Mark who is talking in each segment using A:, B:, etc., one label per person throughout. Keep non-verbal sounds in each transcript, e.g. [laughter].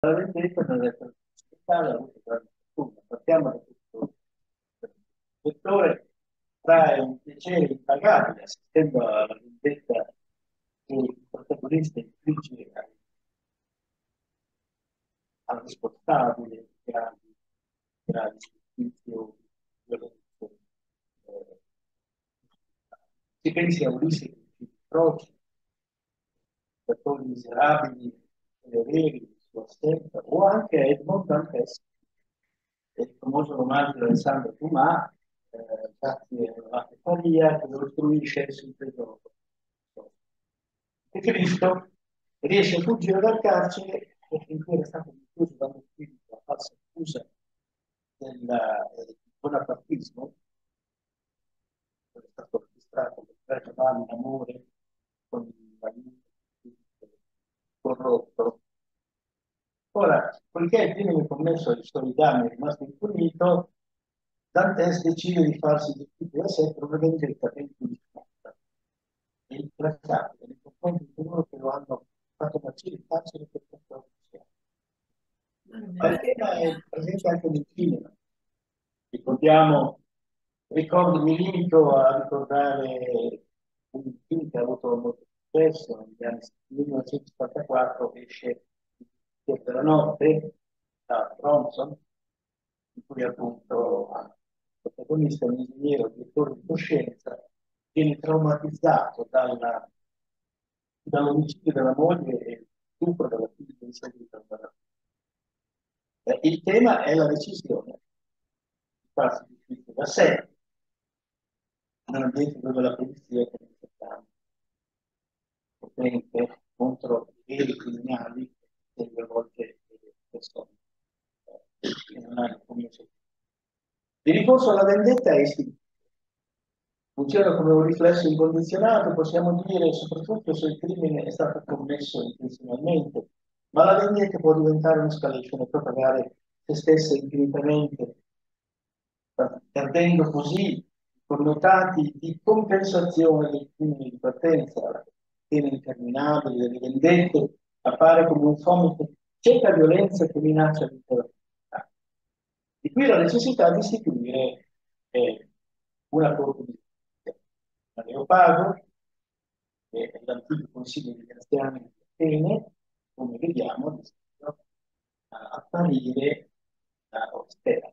A: la nella ha avuto grande fortuna. Partiamo da questo vettore trae un piacere impagabile assistendo alla vendetta che il protagonista infligge al responsabile di grandi, grandi giudizio violenze. Eh, si pensi a Ulisse che i froci, i miserabili, veri, o anche Edmond Dantes, il famoso romanzo di Alessandro Dumas, eh, grazie alla Faria, che lo costruisce sul tesoro. E Cristo riesce a fuggire dal carcere perché in cui era stato diffuso dallo spirito la falsa accusa del eh, bonapartismo, è stato registrato per tre giovani in amore con l'aiuto corrotto. Ora, poiché il crimine commesso danni è rimasto impunito, Dantes decide di farsi giustizia da sé una vendetta ben più discreta e implacabile nei confronti di coloro che lo hanno fatto marcire in carcere per questa opzione. Il tema è presente anche nel cinema. Ricordiamo, ricordo, mi limito a ricordare un film che ha avuto molto successo negli anni 1954, esce della notte da Bronson, in cui appunto il protagonista un ingegnere, un direttore di coscienza, viene traumatizzato dalla, dall'omicidio della moglie e il stupro della figlia seguito eh, Il tema è la decisione. Di farsi giustizia da sé, in un ambiente dove la polizia è potente contro i veri criminali e due volte persone eh, che non hanno commesso. Il ricorso alla vendetta è istintivo. Funziona come un riflesso incondizionato, possiamo dire, soprattutto se il crimine è stato commesso intenzionalmente, ma la vendetta può diventare un'escalation e propagare se stessa infinitamente, perdendo così connotati di compensazione del crimine di partenza, la pena interminabile delle vendette appare come un fondo che cerca violenza che minaccia l'intera società. Di qui la necessità di istituire eh, una corte di giustizia. L'Areopago, che è l'antico consiglio di Castiani di Atene, come vediamo, apparire da Ostera.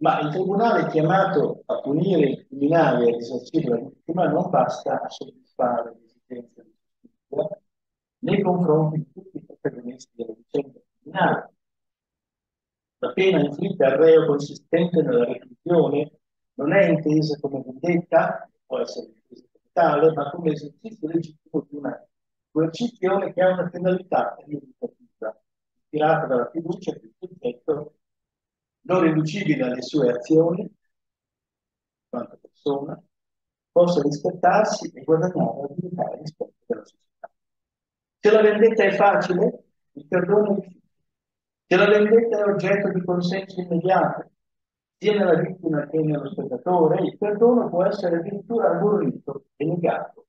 A: Ma il tribunale chiamato a punire il criminale e a risarcire la vittima non basta a soddisfare l'esigenza di giustizia nei confronti di tutti i protagonisti della vicenda criminale. La pena inflitta al reo consistente nella reclusione non è intesa come vendetta, può essere intesa come tale, ma come esercizio legittimo di una coercizione che ha una finalità rieducativa, ispirata dalla fiducia che il soggetto non riducibile alle sue azioni, quanto persona, possa rispettarsi e guadagnare la dignità e rispetto della società. Se la vendetta è facile, il perdono è difficile. Se la vendetta è oggetto di consenso immediato, sia nella vittima che nello spettatore, il perdono può essere addirittura aborrito e negato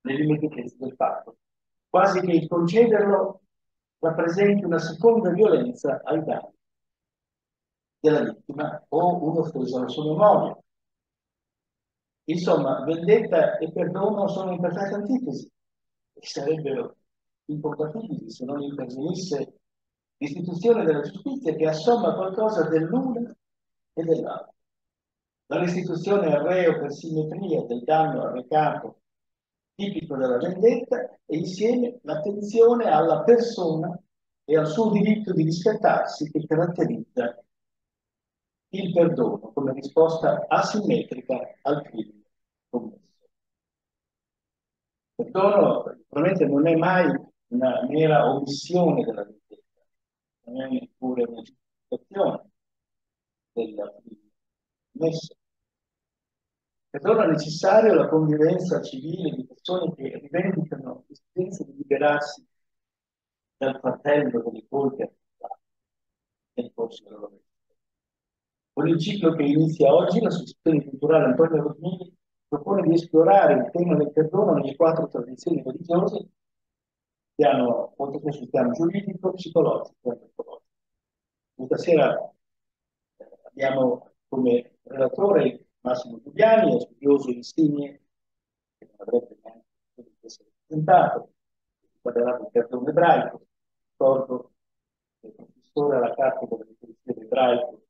A: nell'immediatezza del fatto, quasi che il concederlo rappresenti una seconda violenza ai danni della vittima o un'offesa alla sua memoria. Insomma, vendetta e perdono sono in perfetta antitesi e sarebbero incompatibili se non intervenisse l'istituzione della giustizia che assomma qualcosa dell'una e dell'altra. La restituzione al reo per simmetria del danno arrecato tipico della vendetta e insieme l'attenzione alla persona e al suo diritto di rispettarsi che caratterizza il perdono come risposta asimmetrica al crimine commesso. Il perdono probabilmente non è mai una mera omissione della vendetta, non è neppure una giustificazione del crimine commesso. Perdono è necessario la convivenza civile di persone che rivendicano l'esigenza di liberarsi dal fratello delle colpe nel corso della loro vita. Con il ciclo che inizia oggi, l'associazione culturale Antonio Rosmini propone di esplorare il tema del perdono nelle quattro tradizioni religiose che hanno, oltre sul piano giuridico, psicologico e antropologico. Questa sera eh, abbiamo come relatore Massimo Giuliani, studioso insigne, che non avrebbe neanche potuto essere presentato, parlerà del perdono ebraico. Ricordo che è professore alla cattedra di filosofia ebraico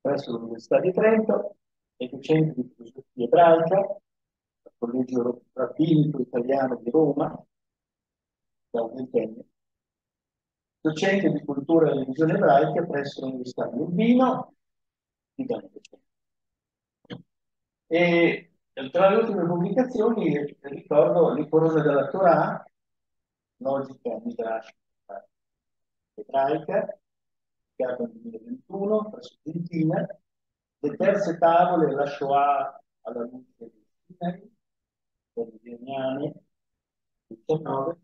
A: presso l'Università di Trento, è docente di filosofia ebraica al Collegio Rabbinico Italiano di Roma da un ventennio, docente di cultura e religione ebraica presso l'Università di Urbino di Danilo. E tra le ultime pubblicazioni ricordo Le corone della Torah, logica midrash ebraica, pubblicato nel 2021 presso Argentina, le terze tavole, la Shoah alla luce dei Sinai, per i iraniani, 19,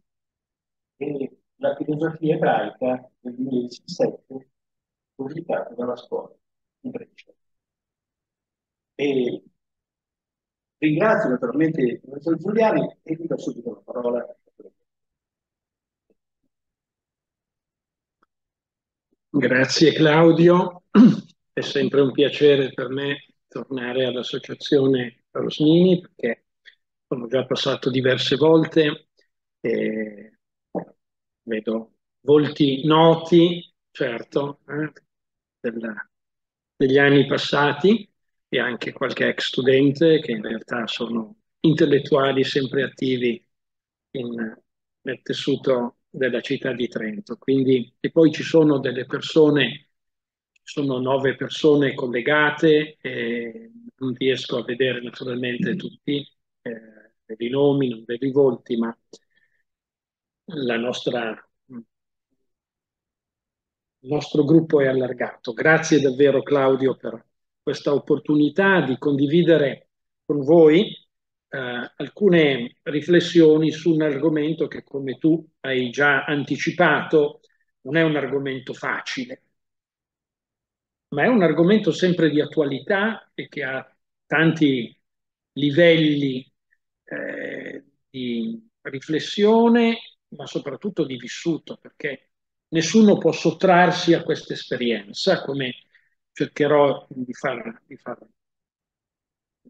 A: e la filosofia ebraica del 2017, pubblicata dalla scuola di Brescia. E ringrazio naturalmente il professor Giuliani e vi do subito la parola.
B: Grazie Claudio, è sempre un piacere per me tornare all'Associazione Rosmini perché sono già passato diverse volte e vedo volti noti, certo, eh, della, degli anni passati e anche qualche ex studente che in realtà sono intellettuali sempre attivi in, nel tessuto della città di Trento. Quindi, e poi ci sono delle persone, sono nove persone collegate, e non riesco a vedere naturalmente tutti, eh, i nomi, non i volti, ma la nostra, il nostro gruppo è allargato. Grazie davvero Claudio per questa opportunità di condividere con voi eh, alcune riflessioni su un argomento che, come tu hai già anticipato, non è un argomento facile, ma è un argomento sempre di attualità e che ha tanti livelli eh, di riflessione ma soprattutto di vissuto, perché nessuno può sottrarsi a questa esperienza, come cercherò di far, di far,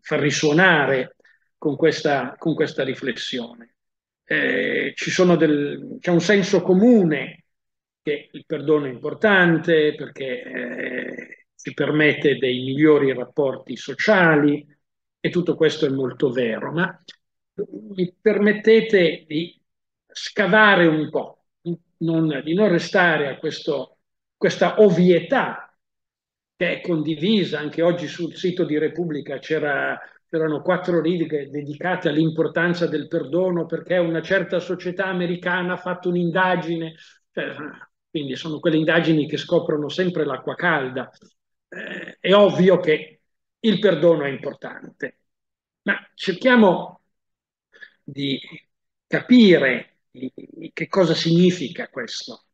B: far risuonare con questa, con questa riflessione. Eh, del, c'è un senso comune che il perdono è importante perché eh, permette dei migliori rapporti sociali e tutto questo è molto vero, ma mi permettete di scavare un po', non, di non restare a questo, questa ovvietà che è condivisa anche oggi sul sito di Repubblica c'era, c'erano quattro righe dedicate all'importanza del perdono perché una certa società americana ha fatto un'indagine, cioè, quindi sono quelle indagini che scoprono sempre l'acqua calda. Eh, è ovvio che il perdono è importante, ma cerchiamo di capire che cosa significa questo?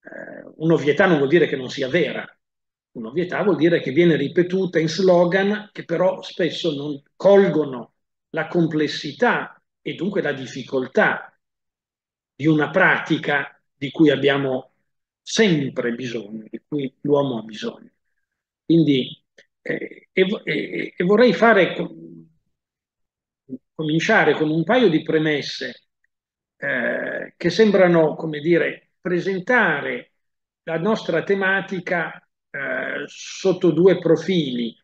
B: Eh, un'ovvietà non vuol dire che non sia vera, un'ovvietà vuol dire che viene ripetuta in slogan che però spesso non colgono la complessità e dunque la difficoltà di una pratica di cui abbiamo sempre bisogno, di cui l'uomo ha bisogno. Quindi, eh, e, e, e, vorrei fare, cominciare con un paio di premesse eh, che sembrano, come dire, presentare la nostra tematica eh, sotto due profili.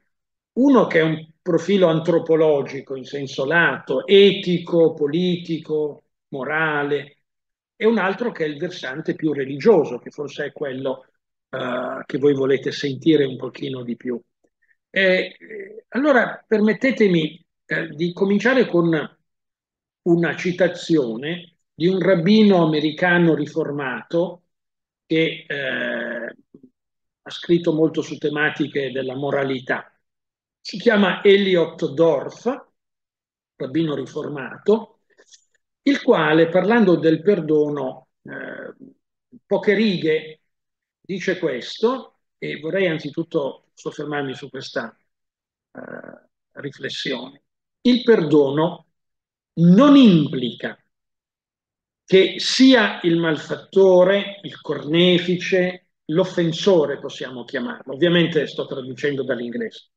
B: Uno che è un profilo antropologico in senso lato, etico, politico, morale, e un altro che è il versante più religioso, che forse è quello eh, che voi volete sentire un pochino di più. Eh, allora, permettetemi eh, di cominciare con una citazione di un rabbino americano riformato che eh, ha scritto molto su tematiche della moralità. Si chiama Elliot Dorff, rabbino riformato, il quale, parlando del perdono, eh, poche righe, dice questo, e vorrei anzitutto soffermarmi su questa eh, riflessione. il perdono non implica che sia il malfattore, il cornefice, l'offensore possiamo chiamarlo, ovviamente sto traducendo dall'inglese,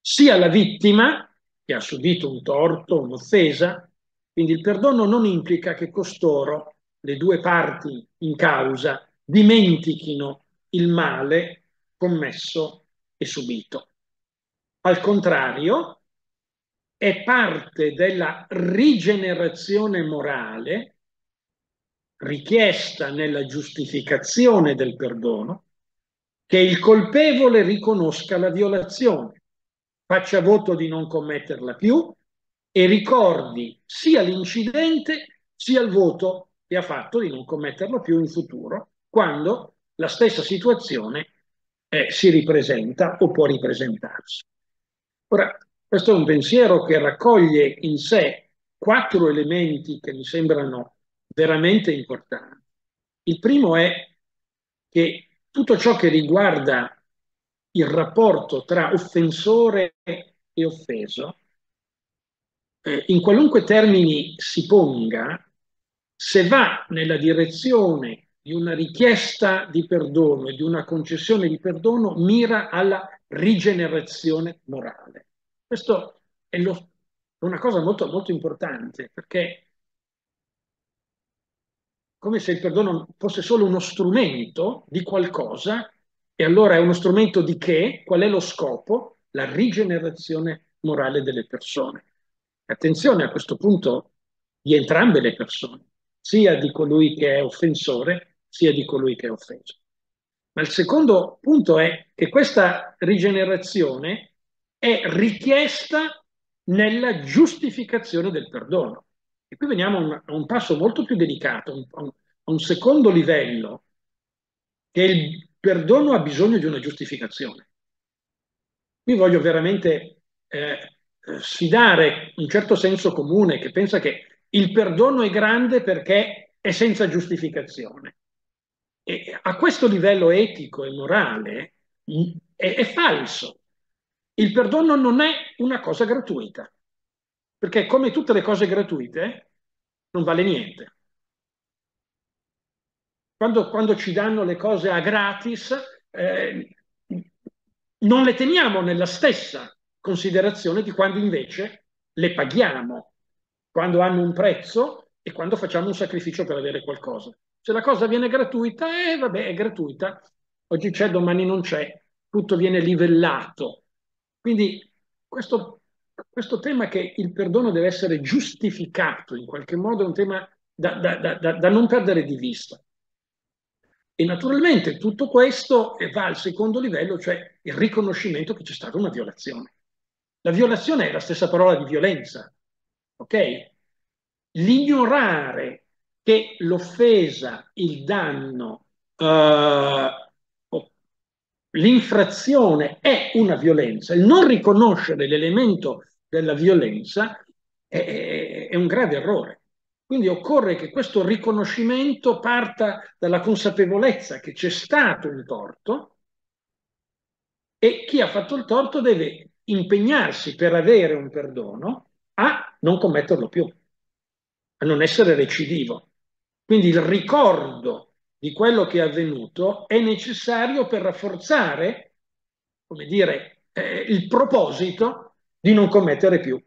B: sia la vittima che ha subito un torto, un'offesa, quindi il perdono non implica che costoro, le due parti in causa, dimentichino il male commesso e subito. Al contrario, è parte della rigenerazione morale richiesta nella giustificazione del perdono che il colpevole riconosca la violazione, faccia voto di non commetterla più e ricordi sia l'incidente sia il voto che ha fatto di non commetterlo più in futuro, quando la stessa situazione eh, si ripresenta o può ripresentarsi. Ora, questo è un pensiero che raccoglie in sé quattro elementi che mi sembrano veramente importanti. Il primo è che tutto ciò che riguarda il rapporto tra offensore e offeso, eh, in qualunque termini si ponga, se va nella direzione di una richiesta di perdono e di una concessione di perdono, mira alla rigenerazione morale. Questo è lo, una cosa molto, molto importante perché come se il perdono fosse solo uno strumento di qualcosa, e allora è uno strumento di che? Qual è lo scopo? La rigenerazione morale delle persone. Attenzione a questo punto di entrambe le persone, sia di colui che è offensore, sia di colui che è offeso. Ma il secondo punto è che questa rigenerazione è richiesta nella giustificazione del perdono. E qui veniamo a un, a un passo molto più delicato, un, a un secondo livello, che il perdono ha bisogno di una giustificazione. Qui voglio veramente eh, sfidare un certo senso comune che pensa che il perdono è grande perché è senza giustificazione. E a questo livello etico e morale è, è falso. Il perdono non è una cosa gratuita perché come tutte le cose gratuite non vale niente. Quando, quando ci danno le cose a gratis, eh, non le teniamo nella stessa considerazione di quando invece le paghiamo, quando hanno un prezzo e quando facciamo un sacrificio per avere qualcosa. Se la cosa viene gratuita, eh, vabbè, è gratuita. Oggi c'è, domani non c'è, tutto viene livellato. Quindi questo questo tema che il perdono deve essere giustificato in qualche modo è un tema da, da, da, da non perdere di vista. E naturalmente tutto questo va al secondo livello, cioè il riconoscimento che c'è stata una violazione. La violazione è la stessa parola di violenza, ok? L'ignorare che l'offesa, il danno, uh, l'infrazione è una violenza, il non riconoscere l'elemento della violenza è, è un grave errore. Quindi occorre che questo riconoscimento parta dalla consapevolezza che c'è stato un torto e chi ha fatto il torto deve impegnarsi per avere un perdono a non commetterlo più, a non essere recidivo. Quindi il ricordo di quello che è avvenuto è necessario per rafforzare, come dire, eh, il proposito di non commettere più.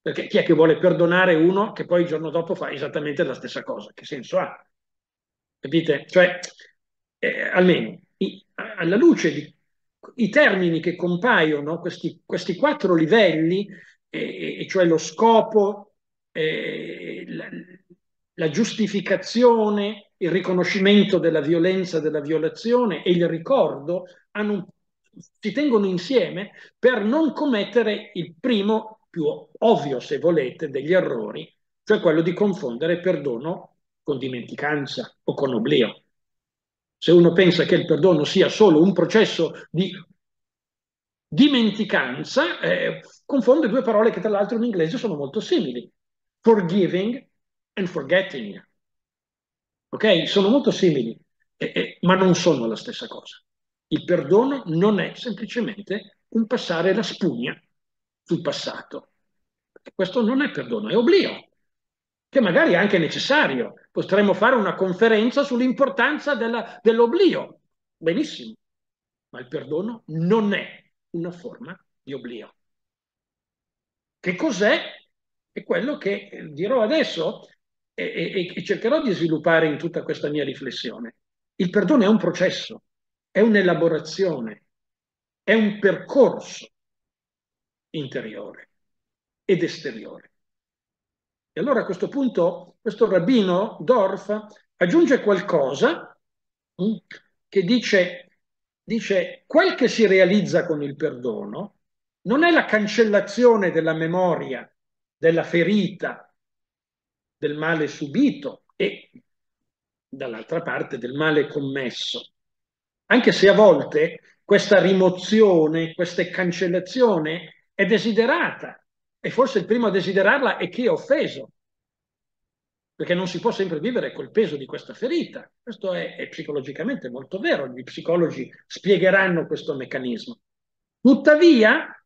B: Perché chi è che vuole perdonare uno che poi il giorno dopo fa esattamente la stessa cosa? Che senso ha? Capite? Cioè, eh, almeno i, alla luce di i termini che compaiono, questi, questi quattro livelli, eh, cioè lo scopo, eh, la, la giustificazione, il riconoscimento della violenza, della violazione e il ricordo hanno, si tengono insieme per non commettere il primo, più ovvio se volete, degli errori, cioè quello di confondere perdono con dimenticanza o con oblio. Se uno pensa che il perdono sia solo un processo di dimenticanza, eh, confonde due parole che tra l'altro in inglese sono molto simili. Forgiving and forgetting. Ok? Sono molto simili, eh, eh, ma non sono la stessa cosa. Il perdono non è semplicemente un passare la spugna sul passato. questo non è perdono, è oblio, che magari è anche necessario. Potremmo fare una conferenza sull'importanza dell'oblio. Benissimo, ma il perdono non è una forma di oblio. Che cos'è? È quello che dirò adesso e, e, e cercherò di sviluppare in tutta questa mia riflessione. Il perdono è un processo, è un'elaborazione, è un percorso interiore ed esteriore. E allora a questo punto questo rabbino Dorf aggiunge qualcosa mm, che dice, dice quel che si realizza con il perdono non è la cancellazione della memoria, della ferita, del male subito e dall'altra parte del male commesso. Anche se a volte questa rimozione, questa cancellazione è desiderata e forse il primo a desiderarla è chi è offeso, perché non si può sempre vivere col peso di questa ferita. Questo è, è psicologicamente molto vero, gli psicologi spiegheranno questo meccanismo. Tuttavia,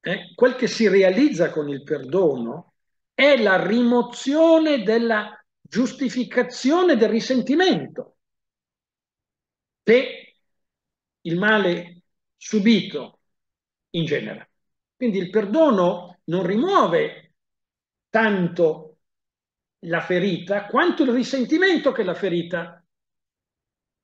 B: eh, quel che si realizza con il perdono è la rimozione della giustificazione del risentimento che il male subito ingenera. Quindi il perdono non rimuove tanto la ferita quanto il risentimento che la ferita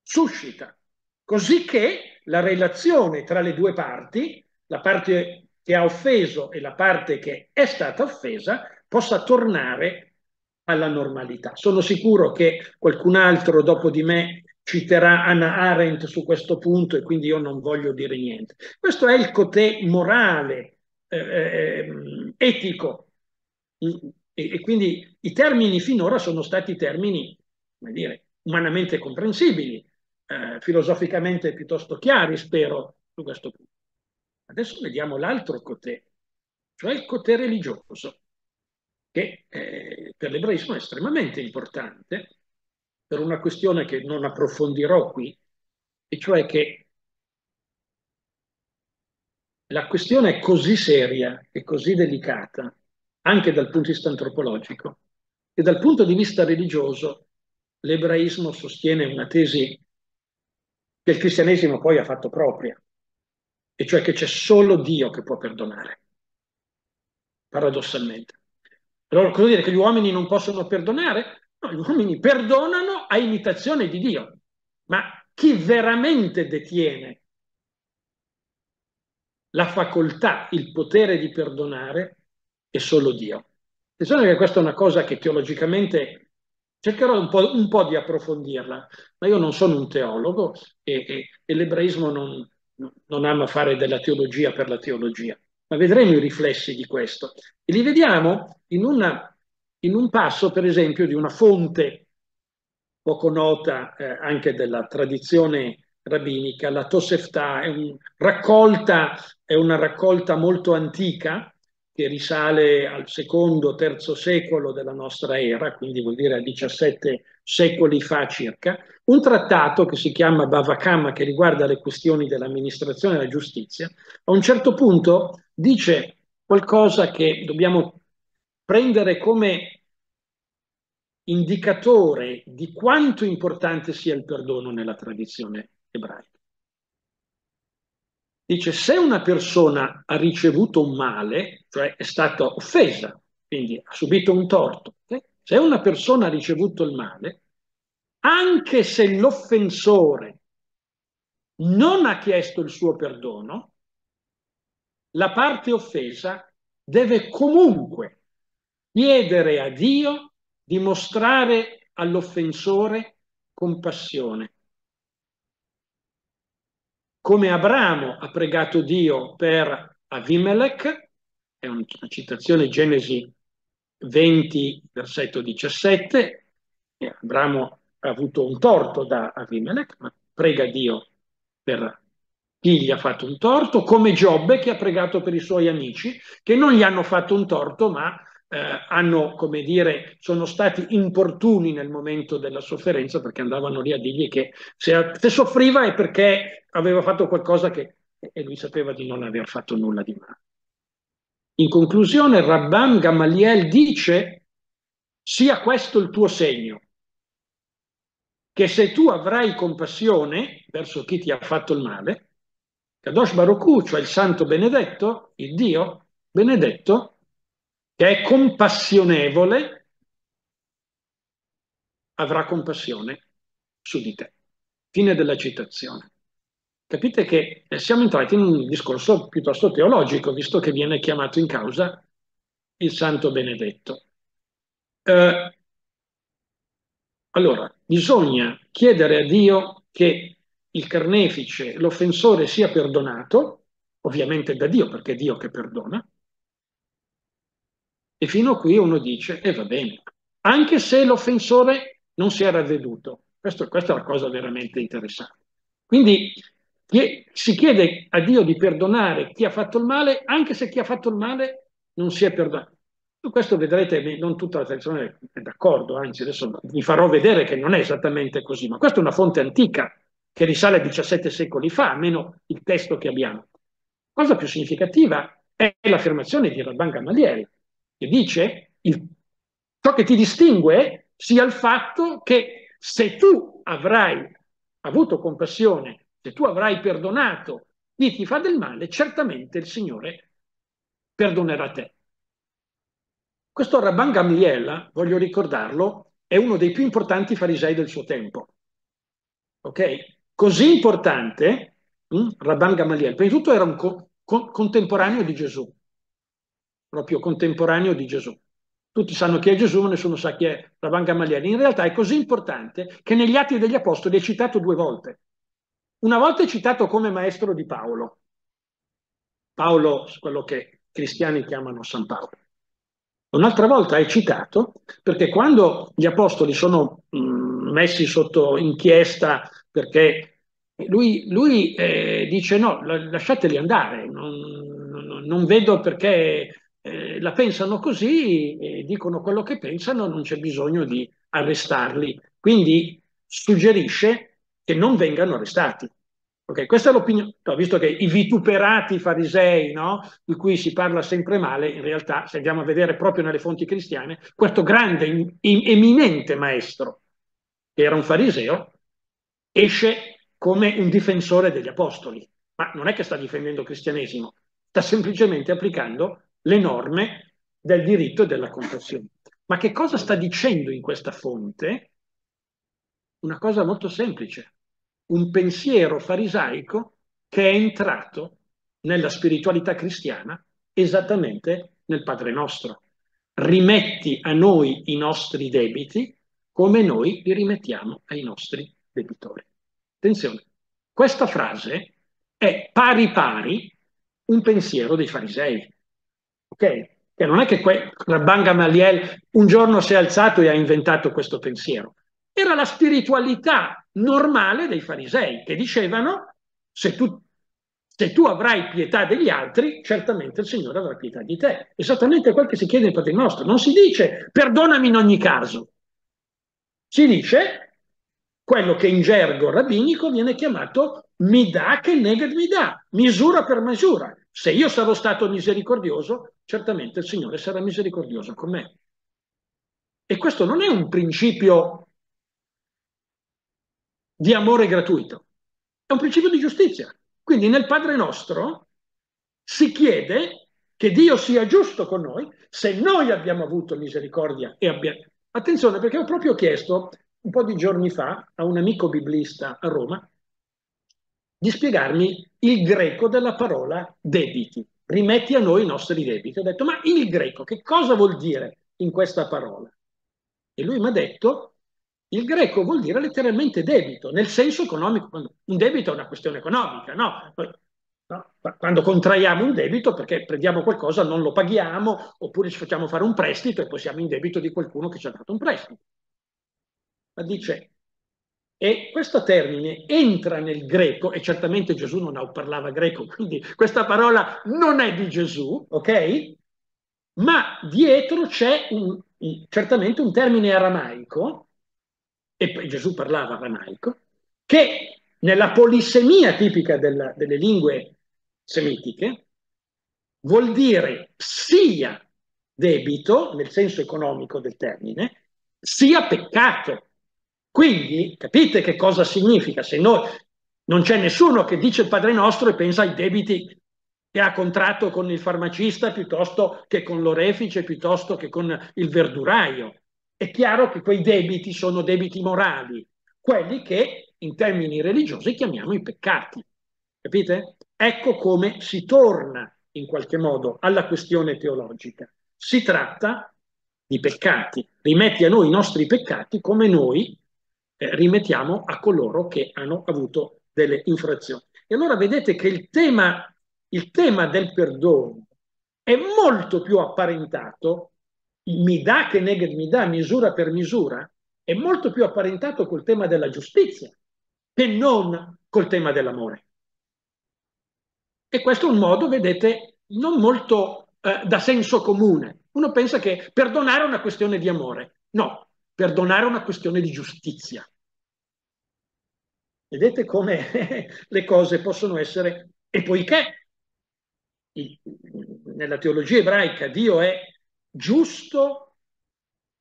B: suscita, così che la relazione tra le due parti, la parte che ha offeso e la parte che è stata offesa possa tornare alla normalità. Sono sicuro che qualcun altro dopo di me citerà Anna Arendt su questo punto e quindi io non voglio dire niente. Questo è il cotè morale, eh, eh, etico e, e, quindi i termini finora sono stati termini, come dire, umanamente comprensibili, eh, filosoficamente piuttosto chiari, spero, su questo punto. Adesso vediamo l'altro cotè, cioè il cotè religioso, che eh, per l'ebraismo è estremamente importante per una questione che non approfondirò qui, e cioè che la questione è così seria e così delicata, anche dal punto di vista antropologico, e dal punto di vista religioso l'ebraismo sostiene una tesi che il cristianesimo poi ha fatto propria, e cioè che c'è solo Dio che può perdonare, paradossalmente. Allora, cosa dire che gli uomini non possono perdonare? No, gli uomini perdonano a imitazione di Dio, ma chi veramente detiene la facoltà, il potere di perdonare è solo Dio. Attenzione che questa è una cosa che teologicamente cercherò un po', un po di approfondirla, ma io non sono un teologo e, e, e l'ebraismo non, non ama fare della teologia per la teologia, ma vedremo i riflessi di questo. E li vediamo in, una, in un passo, per esempio, di una fonte poco nota eh, anche della tradizione rabbinica, la Tosefta, è, un raccolta, è una raccolta molto antica, che risale al secondo, terzo secolo della nostra era, quindi vuol dire a 17 secoli fa circa, un trattato che si chiama Bavakama, che riguarda le questioni dell'amministrazione della giustizia, a un certo punto dice qualcosa che dobbiamo prendere come indicatore di quanto importante sia il perdono nella tradizione ebraica. Dice, se una persona ha ricevuto un male, cioè è stata offesa, quindi ha subito un torto, eh? se una persona ha ricevuto il male, anche se l'offensore non ha chiesto il suo perdono, la parte offesa deve comunque chiedere a Dio di mostrare all'offensore compassione. Come Abramo ha pregato Dio per Avimelech, è una citazione Genesi 20, versetto 17, Abramo ha avuto un torto da Avimelech, ma prega Dio per chi gli ha fatto un torto, come Giobbe che ha pregato per i suoi amici, che non gli hanno fatto un torto, ma eh, hanno, come dire, sono stati importuni nel momento della sofferenza perché andavano lì a dirgli che se, se soffriva è perché aveva fatto qualcosa che e lui sapeva di non aver fatto nulla di male. In conclusione, Rabban Gamaliel dice, sia questo il tuo segno, che se tu avrai compassione verso chi ti ha fatto il male, Kadosh Baruch cioè il santo benedetto, il Dio benedetto, che è compassionevole, avrà compassione su di te. Fine della citazione. Capite che eh, siamo entrati in un discorso piuttosto teologico, visto che viene chiamato in causa il Santo Benedetto. Eh, allora, bisogna chiedere a Dio che il carnefice, l'offensore sia perdonato, ovviamente da Dio, perché è Dio che perdona, e fino a qui uno dice, e eh, va bene, anche se l'offensore non si era veduto. Questo, questa è la cosa veramente interessante. Quindi si chiede a Dio di perdonare chi ha fatto il male, anche se chi ha fatto il male non si è perdonato. Su questo vedrete, non tutta la tradizione è d'accordo, anzi adesso vi farò vedere che non è esattamente così, ma questa è una fonte antica che risale a 17 secoli fa, almeno il testo che abbiamo. Cosa più significativa è l'affermazione di Rabban Gamaliel, che dice il, ciò che ti distingue sia il fatto che se tu avrai avuto compassione se tu avrai perdonato chi ti fa del male, certamente il Signore perdonerà te. Questo Rabban Gamliel, voglio ricordarlo, è uno dei più importanti farisei del suo tempo. Ok? Così importante, hm, Rabban Gamaliel, prima di tutto era un co- co- contemporaneo di Gesù, proprio contemporaneo di Gesù. Tutti sanno chi è Gesù, ma nessuno sa chi è Rabban Gamaliel. In realtà è così importante che negli Atti degli Apostoli è citato due volte. Una volta è citato come maestro di Paolo. Paolo, quello che i cristiani chiamano San Paolo. Un'altra volta è citato perché quando gli apostoli sono mm, messi sotto inchiesta perché lui, lui eh, dice no, lasciateli andare, non, non vedo perché eh, la pensano così, eh, dicono quello che pensano, non c'è bisogno di arrestarli. Quindi suggerisce che non vengano arrestati. Okay, questa è l'opinione, no, visto che i vituperati farisei, no, di cui si parla sempre male, in realtà, se andiamo a vedere proprio nelle fonti cristiane, questo grande, in, eminente maestro, che era un fariseo, esce come un difensore degli apostoli. Ma non è che sta difendendo il cristianesimo, sta semplicemente applicando le norme del diritto e della compassione. Ma che cosa sta dicendo in questa fonte? Una cosa molto semplice un pensiero farisaico che è entrato nella spiritualità cristiana esattamente nel Padre nostro. Rimetti a noi i nostri debiti come noi li rimettiamo ai nostri debitori. Attenzione, questa frase è pari pari un pensiero dei farisei. Ok? Che non è che que- Rabban Gamaliel un giorno si è alzato e ha inventato questo pensiero. Era la spiritualità normale dei farisei che dicevano se tu, se tu avrai pietà degli altri, certamente il Signore avrà pietà di te. Esattamente quel che si chiede in Padre nostro. Non si dice perdonami in ogni caso. Si dice quello che in gergo rabbinico viene chiamato midà che neged midà, misura per misura. Se io sarò stato misericordioso, certamente il Signore sarà misericordioso con me. E questo non è un principio di amore gratuito, è un principio di giustizia. Quindi nel Padre nostro si chiede che Dio sia giusto con noi se noi abbiamo avuto misericordia e abbiamo... Attenzione perché ho proprio chiesto un po' di giorni fa a un amico biblista a Roma di spiegarmi il greco della parola debiti. Rimetti a noi i nostri debiti. Ho detto, ma il greco che cosa vuol dire in questa parola? E lui mi ha detto il greco vuol dire letteralmente debito, nel senso economico. Un debito è una questione economica, no? no? Quando contraiamo un debito perché prendiamo qualcosa, non lo paghiamo, oppure ci facciamo fare un prestito e poi siamo in debito di qualcuno che ci ha dato un prestito. Ma dice, e questo termine entra nel greco, e certamente Gesù non parlava greco, quindi questa parola non è di Gesù, ok? Ma dietro c'è un, certamente un termine aramaico e poi Gesù parlava aramaico, che nella polisemia tipica della, delle lingue semitiche vuol dire sia debito, nel senso economico del termine, sia peccato. Quindi capite che cosa significa? Se noi non c'è nessuno che dice il Padre nostro e pensa ai debiti che ha contratto con il farmacista piuttosto che con l'orefice, piuttosto che con il verduraio. È chiaro che quei debiti sono debiti morali, quelli che in termini religiosi chiamiamo i peccati. Capite? Ecco come si torna in qualche modo alla questione teologica. Si tratta di peccati. Rimetti a noi i nostri peccati come noi eh, rimettiamo a coloro che hanno avuto delle infrazioni. E allora vedete che il tema, il tema del perdono è molto più apparentato, mi dà che nega mi dà misura per misura, è molto più apparentato col tema della giustizia che non col tema dell'amore. E questo è un modo, vedete, non molto eh, da senso comune. Uno pensa che perdonare è una questione di amore. No, perdonare è una questione di giustizia. Vedete come [laughs] le cose possono essere... E poiché nella teologia ebraica Dio è giusto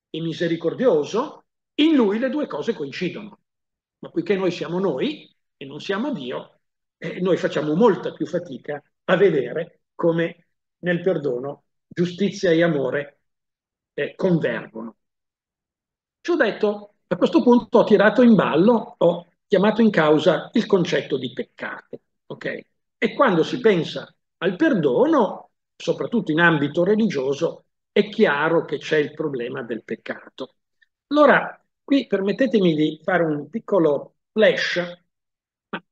B: e misericordioso, in lui le due cose coincidono. Ma poiché noi siamo noi e non siamo Dio, eh, noi facciamo molta più fatica a vedere come nel perdono giustizia e amore eh, convergono. Ci ho detto, a questo punto ho tirato in ballo, ho chiamato in causa il concetto di peccato. Okay? E quando si pensa al perdono, soprattutto in ambito religioso, è chiaro che c'è il problema del peccato. Allora, qui permettetemi di fare un piccolo flash. Ma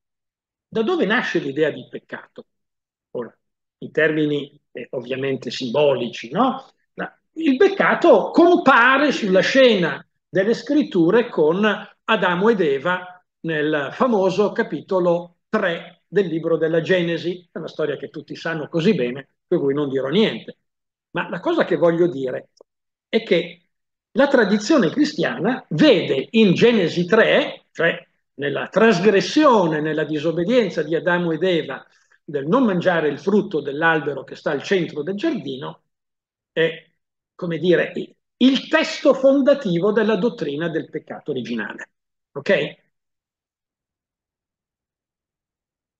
B: da dove nasce l'idea di peccato? Ora, in termini eh, ovviamente simbolici, no? Il peccato compare sulla scena delle scritture con Adamo ed Eva nel famoso capitolo 3 del libro della Genesi, è una storia che tutti sanno così bene, per cui non dirò niente. Ma la cosa che voglio dire è che la tradizione cristiana vede in Genesi 3, cioè nella trasgressione, nella disobbedienza di Adamo ed Eva, del non mangiare il frutto dell'albero che sta al centro del giardino, è, come dire, il testo fondativo della dottrina del peccato originale. Ok?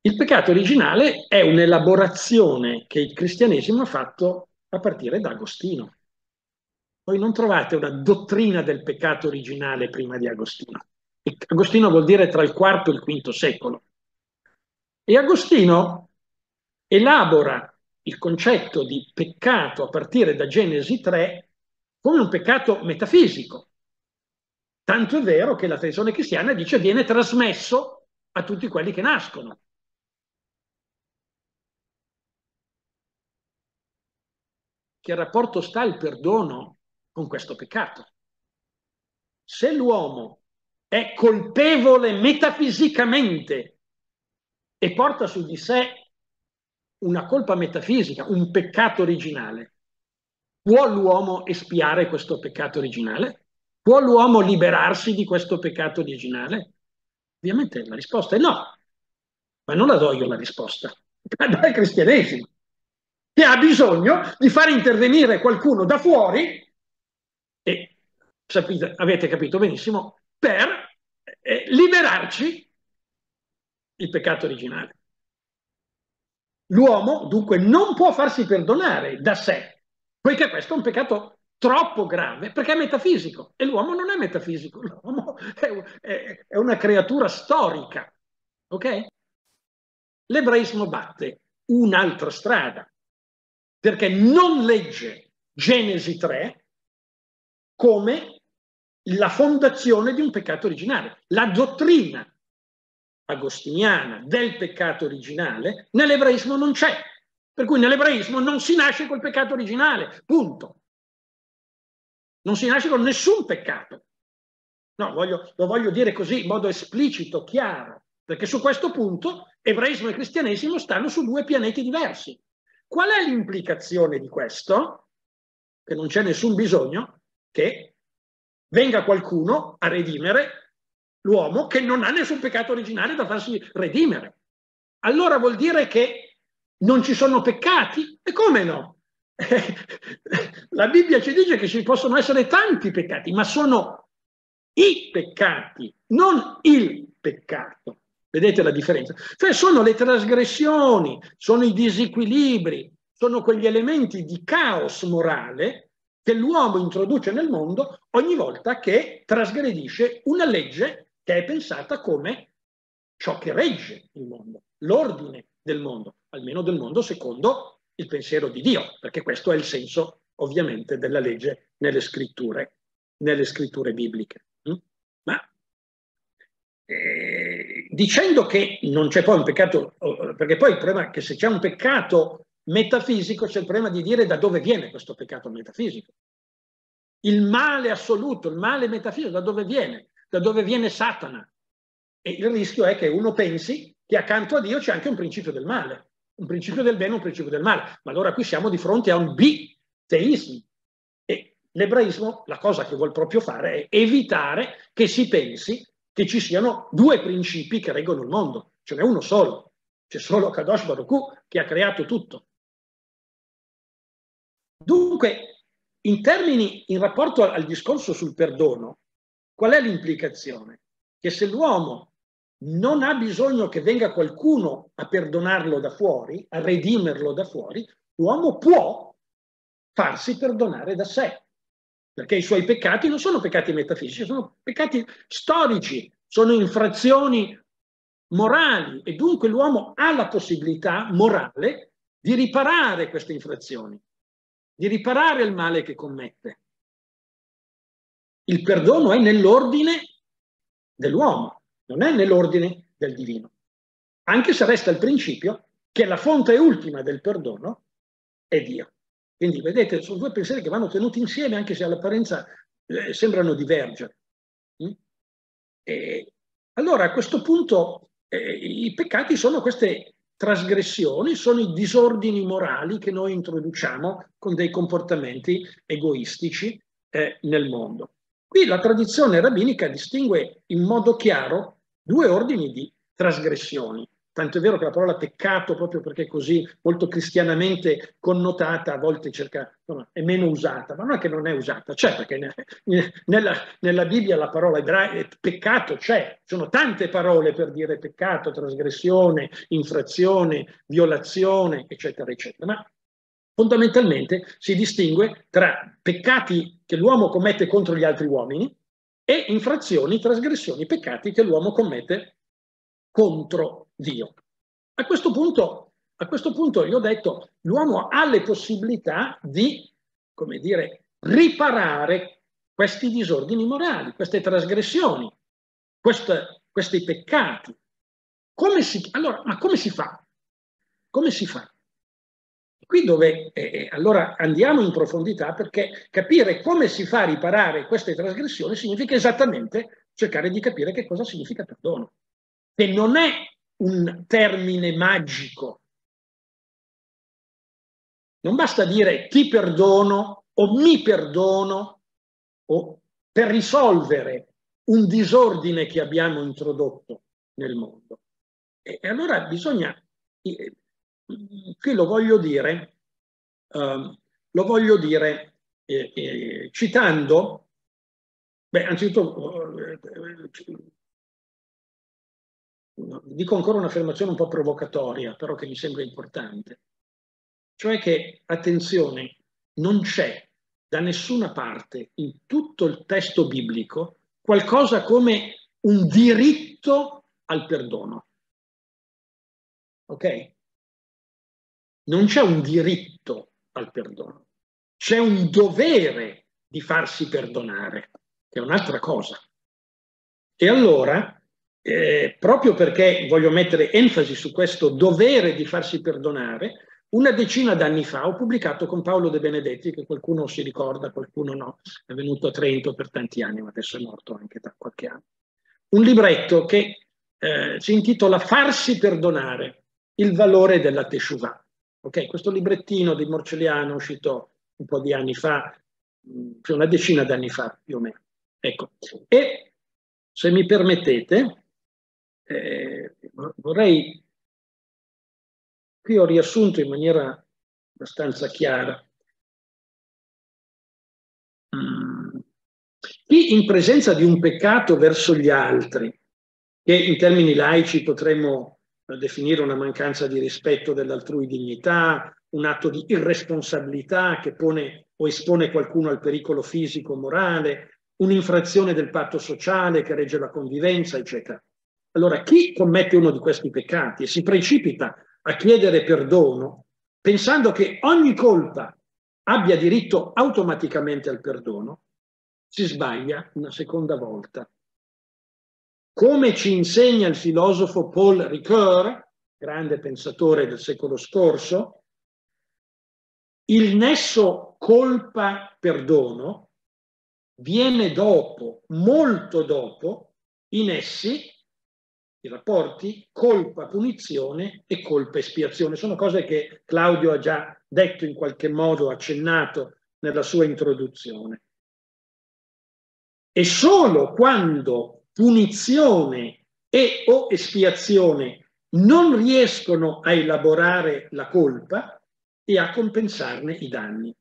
B: Il peccato originale è un'elaborazione che il cristianesimo ha fatto a partire da Agostino. Voi non trovate una dottrina del peccato originale prima di Agostino. Agostino vuol dire tra il IV e il V secolo. E Agostino elabora il concetto di peccato a partire da Genesi 3 come un peccato metafisico. Tanto è vero che la tradizione cristiana dice viene trasmesso a tutti quelli che nascono. che rapporto sta il perdono con questo peccato? Se l'uomo è colpevole metafisicamente e porta su di sé una colpa metafisica, un peccato originale, può l'uomo espiare questo peccato originale? Può l'uomo liberarsi di questo peccato originale? Ovviamente la risposta è no, ma non la do io la risposta, la dà il cristianesimo che ha bisogno di far intervenire qualcuno da fuori, e sapete, avete capito benissimo, per eh, liberarci il peccato originale. L'uomo dunque non può farsi perdonare da sé, poiché questo è un peccato troppo grave, perché è metafisico e l'uomo non è metafisico, l'uomo è, è, una creatura storica. Ok? L'ebraismo batte un'altra strada, perché non legge Genesi 3 come la fondazione di un peccato originale. La dottrina agostiniana del peccato originale nell'ebraismo non c'è. Per cui nell'ebraismo non si nasce col peccato originale, punto. Non si nasce con nessun peccato. No, voglio, lo voglio dire così in modo esplicito, chiaro, perché su questo punto ebraismo e cristianesimo stanno su due pianeti diversi. Qual è l'implicazione di questo? Che non c'è nessun bisogno che venga qualcuno a redimere l'uomo che non ha nessun peccato originale da farsi redimere. Allora vuol dire che non ci sono peccati? E come no? [laughs] La Bibbia ci dice che ci possono essere tanti peccati, ma sono i peccati, non il peccato. Vedete la differenza? Cioè sono le trasgressioni, sono i disequilibri, sono quegli elementi di caos morale che l'uomo introduce nel mondo ogni volta che trasgredisce una legge che è pensata come ciò che regge il mondo, l'ordine del mondo, almeno del mondo secondo il pensiero di Dio, perché questo è il senso ovviamente della legge nelle scritture, nelle scritture bibliche. Mm? Ma eh, dicendo che non c'è poi un peccato, perché poi il problema è che se c'è un peccato metafisico c'è il problema di dire da dove viene questo peccato metafisico. Il male assoluto, il male metafisico, da dove viene? Da dove viene Satana? E il rischio è che uno pensi che accanto a Dio c'è anche un principio del male, un principio del bene e un principio del male. Ma allora qui siamo di fronte a un biteismo. E l'ebraismo la cosa che vuol proprio fare è evitare che si pensi che ci siano due principi che reggono il mondo. Ce n'è uno solo. C'è solo Kadosh Baruch che ha creato tutto. Dunque, in termini, in rapporto al discorso sul perdono, qual è l'implicazione? Che se l'uomo non ha bisogno che venga qualcuno a perdonarlo da fuori, a redimerlo da fuori, l'uomo può farsi perdonare da sé perché i suoi peccati non sono peccati metafisici, sono peccati storici, sono infrazioni morali. E dunque l'uomo ha la possibilità morale di riparare queste infrazioni, di riparare il male che commette. Il perdono è nell'ordine dell'uomo, non è nell'ordine del divino. Anche se resta il principio che la fonte ultima del perdono è Dio. Quindi vedete, sono due pensieri che vanno tenuti insieme anche se all'apparenza eh, sembrano divergere. Mm? E, allora a questo punto eh, i peccati sono queste trasgressioni, sono i disordini morali che noi introduciamo con dei comportamenti egoistici eh, nel mondo. Qui la tradizione rabbinica distingue in modo chiaro due ordini di trasgressioni. Tanto è vero che la parola peccato, proprio perché è così molto cristianamente connotata, a volte cerca, insomma, è meno usata, ma non è che non è usata, c'è perché nella, nella Bibbia la parola ebra- peccato c'è, sono tante parole per dire peccato, trasgressione, infrazione, violazione, eccetera, eccetera. Ma fondamentalmente si distingue tra peccati che l'uomo commette contro gli altri uomini e infrazioni, trasgressioni, peccati che l'uomo commette contro Dio. A questo punto, a questo punto io ho detto, l'uomo ha le possibilità di, come dire, riparare questi disordini morali, queste trasgressioni, queste, questi peccati. Come si, allora, ma come si fa? Come si fa? Qui dove eh, allora andiamo in profondità perché capire come si fa a riparare queste trasgressioni significa esattamente cercare di capire che cosa significa perdono che non è un termine magico. Non basta dire ti perdono o mi perdono o per risolvere un disordine che abbiamo introdotto nel mondo. E, allora bisogna, qui lo voglio dire, uh, lo voglio dire eh, eh, citando, beh, anzitutto eh, dico ancora un'affermazione un po' provocatoria, però che mi sembra importante, cioè che, attenzione, non c'è da nessuna parte in tutto il testo biblico qualcosa come un diritto al perdono. Ok? Non c'è un diritto al perdono, c'è un dovere di farsi perdonare, che è un'altra cosa. E allora eh, proprio perché voglio mettere enfasi su questo dovere di farsi perdonare, una decina d'anni fa ho pubblicato con Paolo De Benedetti, che qualcuno si ricorda, qualcuno no, è venuto a Trento per tanti anni, ma adesso è morto anche da qualche anno, un libretto che eh, si intitola Farsi perdonare, il valore della Teshuvah. Okay? Questo librettino di Morcelliano uscito un po' di anni fa, una decina d'anni fa più o meno. Ecco. E se mi permettete, eh, vorrei qui ho riassunto in maniera abbastanza chiara. Mm. In presenza di un peccato verso gli altri, che in termini laici potremmo definire una mancanza di rispetto dell'altrui dignità, un atto di irresponsabilità che pone o espone qualcuno al pericolo fisico o morale, un'infrazione del patto sociale che regge la convivenza, eccetera. Allora, chi commette uno di questi peccati e si precipita a chiedere perdono, pensando che ogni colpa abbia diritto automaticamente al perdono, si sbaglia una seconda volta. Come ci insegna il filosofo Paul Ricoeur, grande pensatore del secolo scorso, il nesso colpa-perdono viene dopo, molto dopo, in essi i rapporti colpa-punizione e colpa-espiazione. Sono cose che Claudio ha già detto in qualche modo, accennato nella sua introduzione. E solo quando punizione e o espiazione non riescono a elaborare la colpa e a compensarne i danni,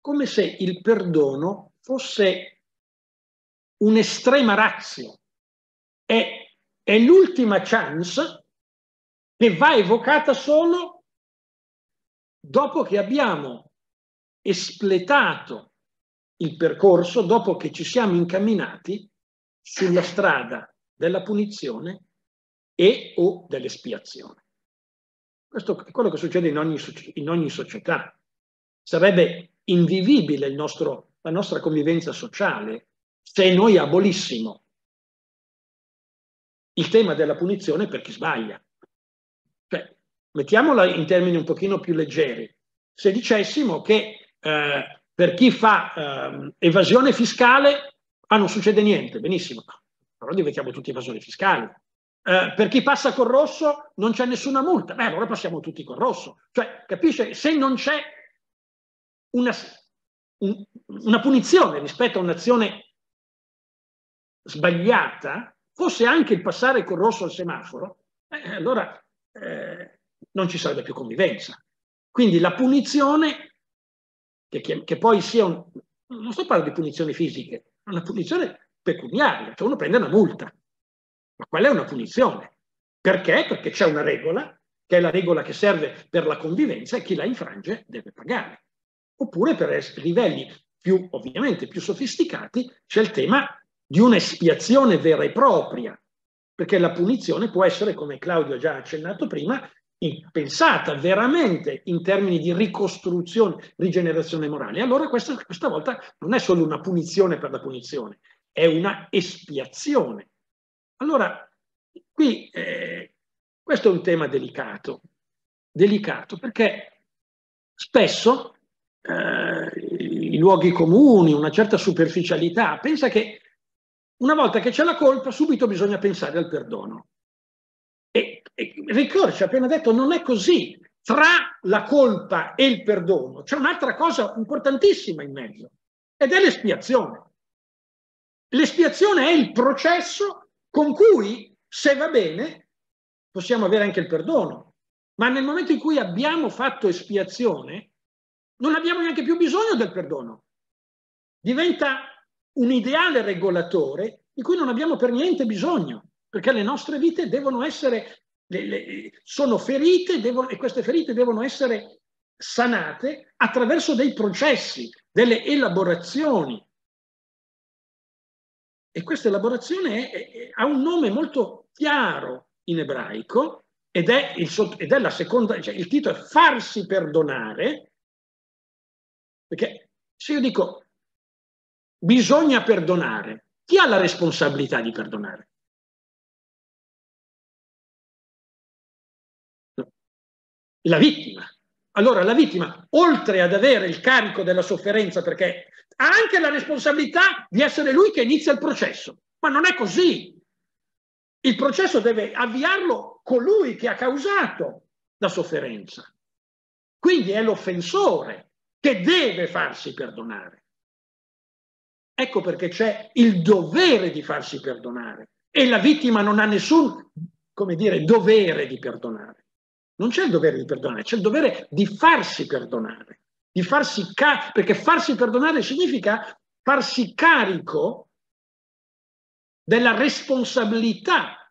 B: come se il perdono fosse un'estrema razio, è è l'ultima chance che va evocata solo dopo che abbiamo espletato il percorso, dopo che ci siamo incamminati sulla strada della punizione e o dell'espiazione. Questo è quello che succede in ogni, in ogni società. Sarebbe invivibile nostro, la nostra convivenza sociale se noi abolissimo il tema della punizione per chi sbaglia. Cioè, mettiamola in termini un pochino più leggeri. Se dicessimo che eh, per chi fa eh, evasione fiscale ah, non succede niente, benissimo, però diventiamo tutti evasori fiscali. Eh, per chi passa col rosso non c'è nessuna multa, beh allora passiamo tutti col rosso. Cioè, capisce? Se non c'è una, un, una punizione rispetto a un'azione sbagliata, fosse anche il passare col rosso al semaforo, eh, allora eh, non ci sarebbe più convivenza. Quindi la punizione, che, che poi sia un... non sto parlando di punizioni fisiche, una punizione pecuniaria, cioè uno prende una multa, ma quella è una punizione. Perché? Perché c'è una regola, che è la regola che serve per la convivenza e chi la infrange deve pagare. Oppure per livelli più, ovviamente, più sofisticati, c'è il tema di un'espiazione vera e propria, perché la punizione può essere, come Claudio ha già accennato prima, pensata veramente in termini di ricostruzione, rigenerazione morale. Allora questa, questa volta non è solo una punizione per la punizione, è una espiazione. Allora, qui eh, questo è un tema delicato, delicato perché spesso eh, i luoghi comuni, una certa superficialità, pensa che una volta che c'è la colpa, subito bisogna pensare al perdono. E, e Ricordi ci ha appena detto, non è così. Tra la colpa e il perdono c'è un'altra cosa importantissima in mezzo, ed è l'espiazione. L'espiazione è il processo con cui, se va bene, possiamo avere anche il perdono. Ma nel momento in cui abbiamo fatto espiazione, non abbiamo neanche più bisogno del perdono. Diventa un ideale regolatore di cui non abbiamo per niente bisogno, perché le nostre vite devono essere, le, le, sono ferite devono, e queste ferite devono essere sanate attraverso dei processi, delle elaborazioni. E questa elaborazione è, è, ha un nome molto chiaro in ebraico ed è, il, ed è la seconda, cioè il titolo è farsi perdonare, perché se io dico bisogna perdonare. Chi ha la responsabilità di perdonare? La vittima. Allora la vittima, oltre ad avere il carico della sofferenza, perché ha anche la responsabilità di essere lui che inizia il processo, ma non è così. Il processo deve avviarlo colui che ha causato la sofferenza. Quindi è l'offensore che deve farsi perdonare. Ecco perché c'è il dovere di farsi perdonare e la vittima non ha nessun, come dire, dovere di perdonare. Non c'è il dovere di perdonare, c'è il dovere di farsi perdonare, di farsi ca- perché farsi perdonare significa farsi carico della responsabilità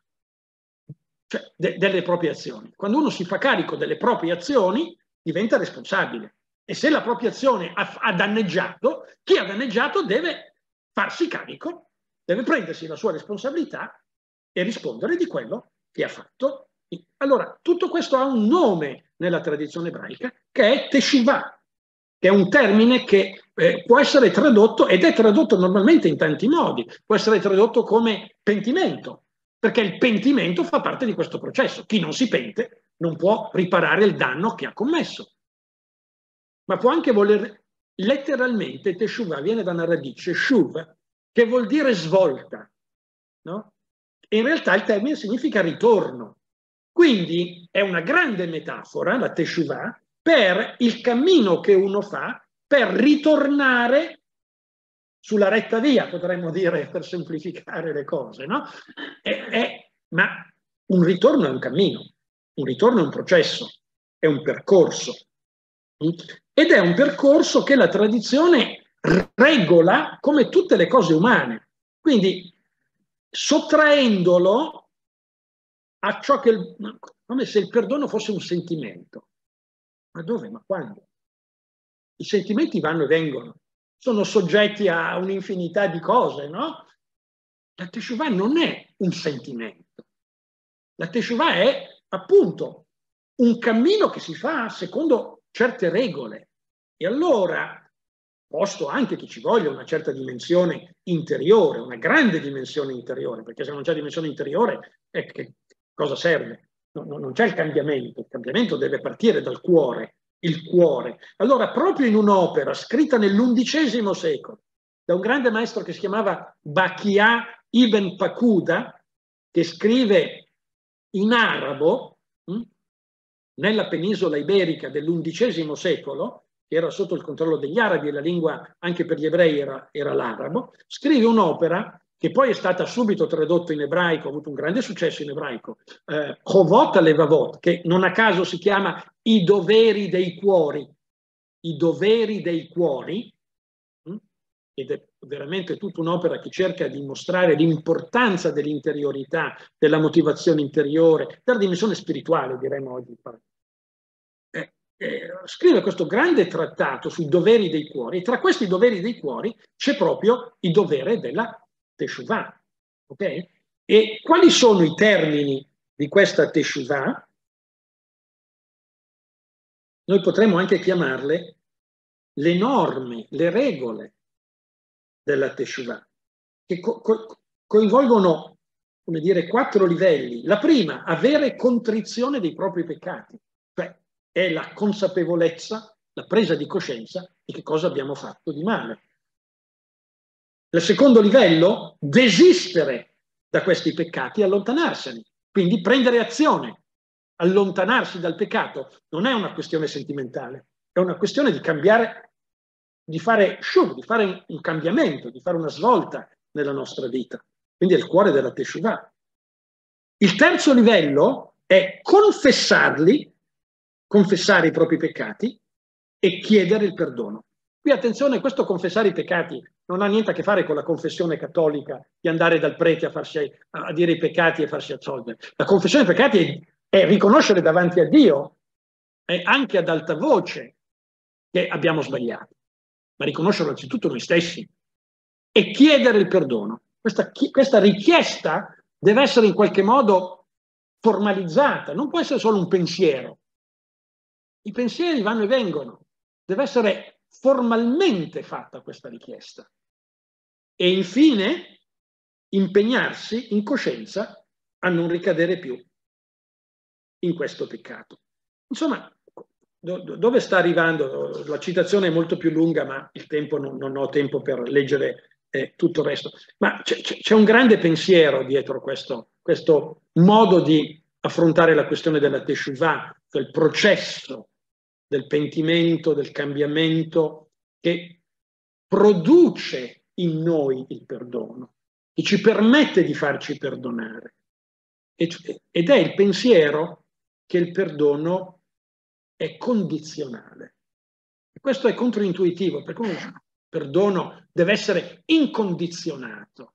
B: cioè, de- delle proprie azioni. Quando uno si fa carico delle proprie azioni, diventa responsabile. E se la propria azione ha, ha danneggiato, chi ha danneggiato deve farsi carico, deve prendersi la sua responsabilità e rispondere di quello che ha fatto. Allora, tutto questo ha un nome nella tradizione ebraica che è Teshuvah, che è un termine che eh, può essere tradotto, ed è tradotto normalmente in tanti modi, può essere tradotto come pentimento, perché il pentimento fa parte di questo processo. Chi non si pente non può riparare il danno che ha commesso. Ma può anche voler, letteralmente, Teshuvah viene da una radice, shuv, che vuol dire svolta, no? In realtà il termine significa ritorno. Quindi è una grande metafora, la Teshuvah, per il cammino che uno fa per ritornare sulla retta via, potremmo dire, per semplificare le cose, no? È, è, ma un ritorno è un cammino, un ritorno è un processo, è un percorso. Ed è un percorso che la tradizione regola come tutte le cose umane. Quindi sottraendolo a ciò che, come se il perdono fosse un sentimento. Ma dove? Ma quando? I sentimenti vanno e vengono, sono soggetti a un'infinità di cose, no? La Teshuvah non è un sentimento. La Teshuvah è appunto un cammino che si fa secondo certe regole. E allora, posto anche che ci voglia una certa dimensione interiore, una grande dimensione interiore, perché se non c'è dimensione interiore, eh, che cosa serve? No, no, non c'è il cambiamento, il cambiamento deve partire dal cuore, il cuore. Allora, proprio in un'opera scritta nell'undicesimo secolo, da un grande maestro che si chiamava Bakia Ibn Pakuda, che scrive in arabo, hm, nella penisola iberica dell'undicesimo secolo, che era sotto il controllo degli arabi e la lingua anche per gli ebrei era, era l'arabo, scrive un'opera che poi è stata subito tradotta in ebraico, ha avuto un grande successo in ebraico, eh, Levavot, che non a caso si chiama I doveri dei cuori, i doveri dei cuori, hm? ed è veramente tutta un'opera che cerca di mostrare l'importanza dell'interiorità, della motivazione interiore, della dimensione spirituale, diremmo oggi. Eh, eh, scrive questo grande trattato sui doveri dei cuori, e tra questi doveri dei cuori c'è proprio il dovere della Teshuvah. Okay? E quali sono i termini di questa Teshuvah? Noi potremmo anche chiamarle le norme, le regole della Teshuvah, che co- co- coinvolgono, come dire, quattro livelli. La prima, avere contrizione dei propri peccati, cioè è la consapevolezza, la presa di coscienza di che cosa abbiamo fatto di male. Il secondo livello, desistere da questi peccati e allontanarsene, quindi prendere azione. Allontanarsi dal peccato non è una questione sentimentale, è una questione di cambiare, di fare shuv, di fare un cambiamento, di fare una svolta nella nostra vita. Quindi è il cuore della Teshuvah. Il terzo livello è confessarli, confessare i propri peccati e chiedere il perdono. Qui attenzione, questo confessare i peccati non ha niente a che fare con la confessione cattolica di andare dal prete a, farsi, a dire i peccati e farsi assolvere. La confessione dei peccati è, è riconoscere davanti a Dio e anche ad alta voce che abbiamo sbagliato, ma riconoscerlo anzitutto noi stessi e chiedere il perdono. Questa, questa richiesta deve essere in qualche modo formalizzata, non può essere solo un pensiero. I pensieri vanno e vengono, deve essere formalmente fatta questa richiesta. E infine impegnarsi in coscienza a non ricadere più in questo peccato. Insomma, do, dove sta arrivando? La citazione è molto più lunga, ma il tempo non, non ho tempo per leggere eh, tutto il resto. Ma c'è, un grande pensiero dietro questo, questo modo di affrontare la questione della Teshuvah, del processo del pentimento, del cambiamento, che produce in noi il perdono, che ci permette di farci perdonare. Ed è il pensiero che il perdono è condizionale. Questo è controintuitivo, perché il perdono deve essere incondizionato.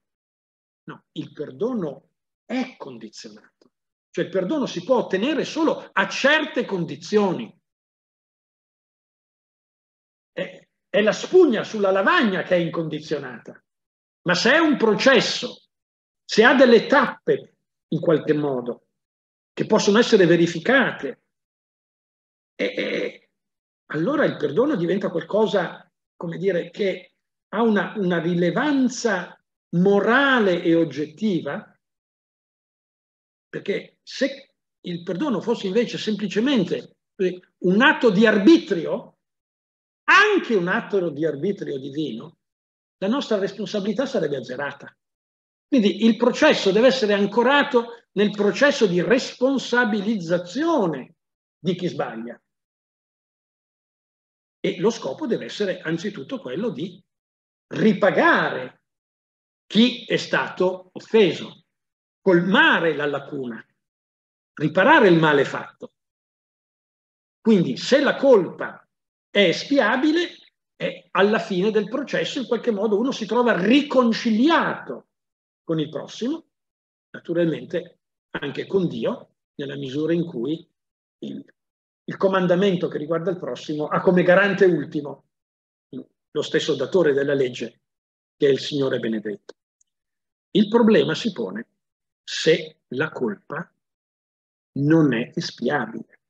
B: No, il perdono è condizionato. Cioè il perdono si può ottenere solo a certe condizioni. È, la spugna sulla lavagna che è incondizionata. Ma se è un processo, se ha delle tappe in qualche modo, che possono essere verificate, e, e, allora il perdono diventa qualcosa, come dire, che ha una, una rilevanza morale e oggettiva, perché se il perdono fosse invece semplicemente un atto di arbitrio, anche un atto di arbitrio divino, la nostra responsabilità sarebbe azzerata. Quindi il processo deve essere ancorato nel processo di responsabilizzazione di chi sbaglia. E lo scopo deve essere anzitutto quello di ripagare chi è stato offeso, colmare la lacuna, riparare il male fatto. Quindi se la colpa è espiabile, è alla fine del processo in qualche modo uno si trova riconciliato con il prossimo, naturalmente anche con Dio, nella misura in cui il, il comandamento che riguarda il prossimo ha come garante ultimo lo stesso datore della legge che è il Signore benedetto. Il problema si pone se la colpa non è espiabile.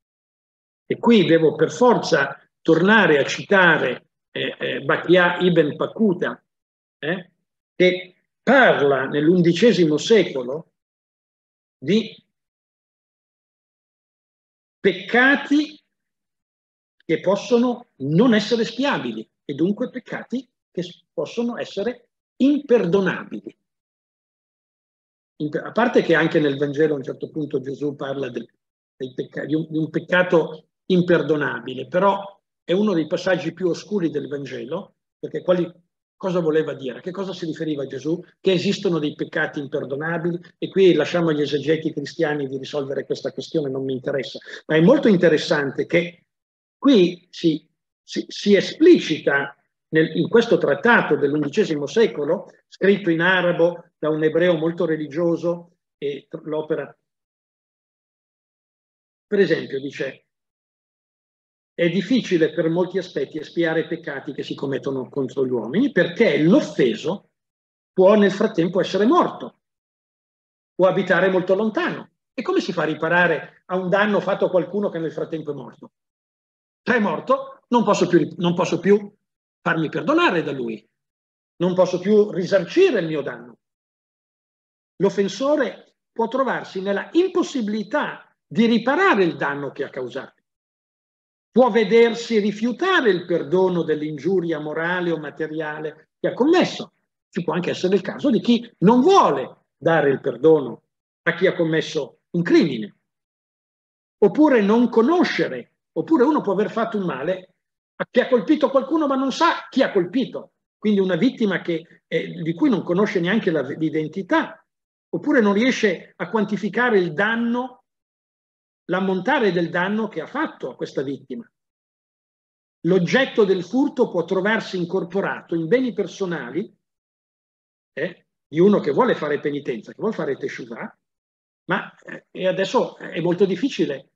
B: E qui devo per forza tornare a citare eh, eh, Bakia ibn Pakuta, eh, che parla nell'undicesimo secolo di peccati che possono non essere spiabili e dunque peccati che possono essere imperdonabili. A parte che anche nel Vangelo a un certo punto Gesù parla del, pecca- di, un, di un peccato imperdonabile, però è uno dei passaggi più oscuri del Vangelo, perché quali, Cosa voleva dire? A che cosa si riferiva Gesù? Che esistono dei peccati imperdonabili e qui lasciamo agli esegeti cristiani di risolvere questa questione, non mi interessa. Ma è molto interessante che qui si, si, si esplicita nel, in questo trattato dell'undicesimo secolo, scritto in arabo da un ebreo molto religioso, e l'opera, per esempio, dice è difficile per molti aspetti espiare i peccati che si commettono contro gli uomini perché l'offeso può nel frattempo essere morto, può abitare molto lontano. E come si fa a riparare a un danno fatto a qualcuno che nel frattempo è morto? Se è morto, non posso più, non posso più farmi perdonare da lui, non posso più risarcire il mio danno. L'offensore può trovarsi nella impossibilità di riparare il danno che ha causato può vedersi rifiutare il perdono dell'ingiuria morale o materiale che ha commesso. Ci può anche essere il caso di chi non vuole dare il perdono a chi ha commesso un crimine, oppure non conoscere, oppure uno può aver fatto un male a chi ha colpito qualcuno ma non sa chi ha colpito, quindi una vittima che, eh, di cui non conosce neanche la, l'identità, oppure non riesce a quantificare il danno l'ammontare del danno che ha fatto a questa vittima. L'oggetto del furto può trovarsi incorporato in beni personali eh, di uno che vuole fare penitenza, che vuole fare teshuvah, ma eh, adesso è molto difficile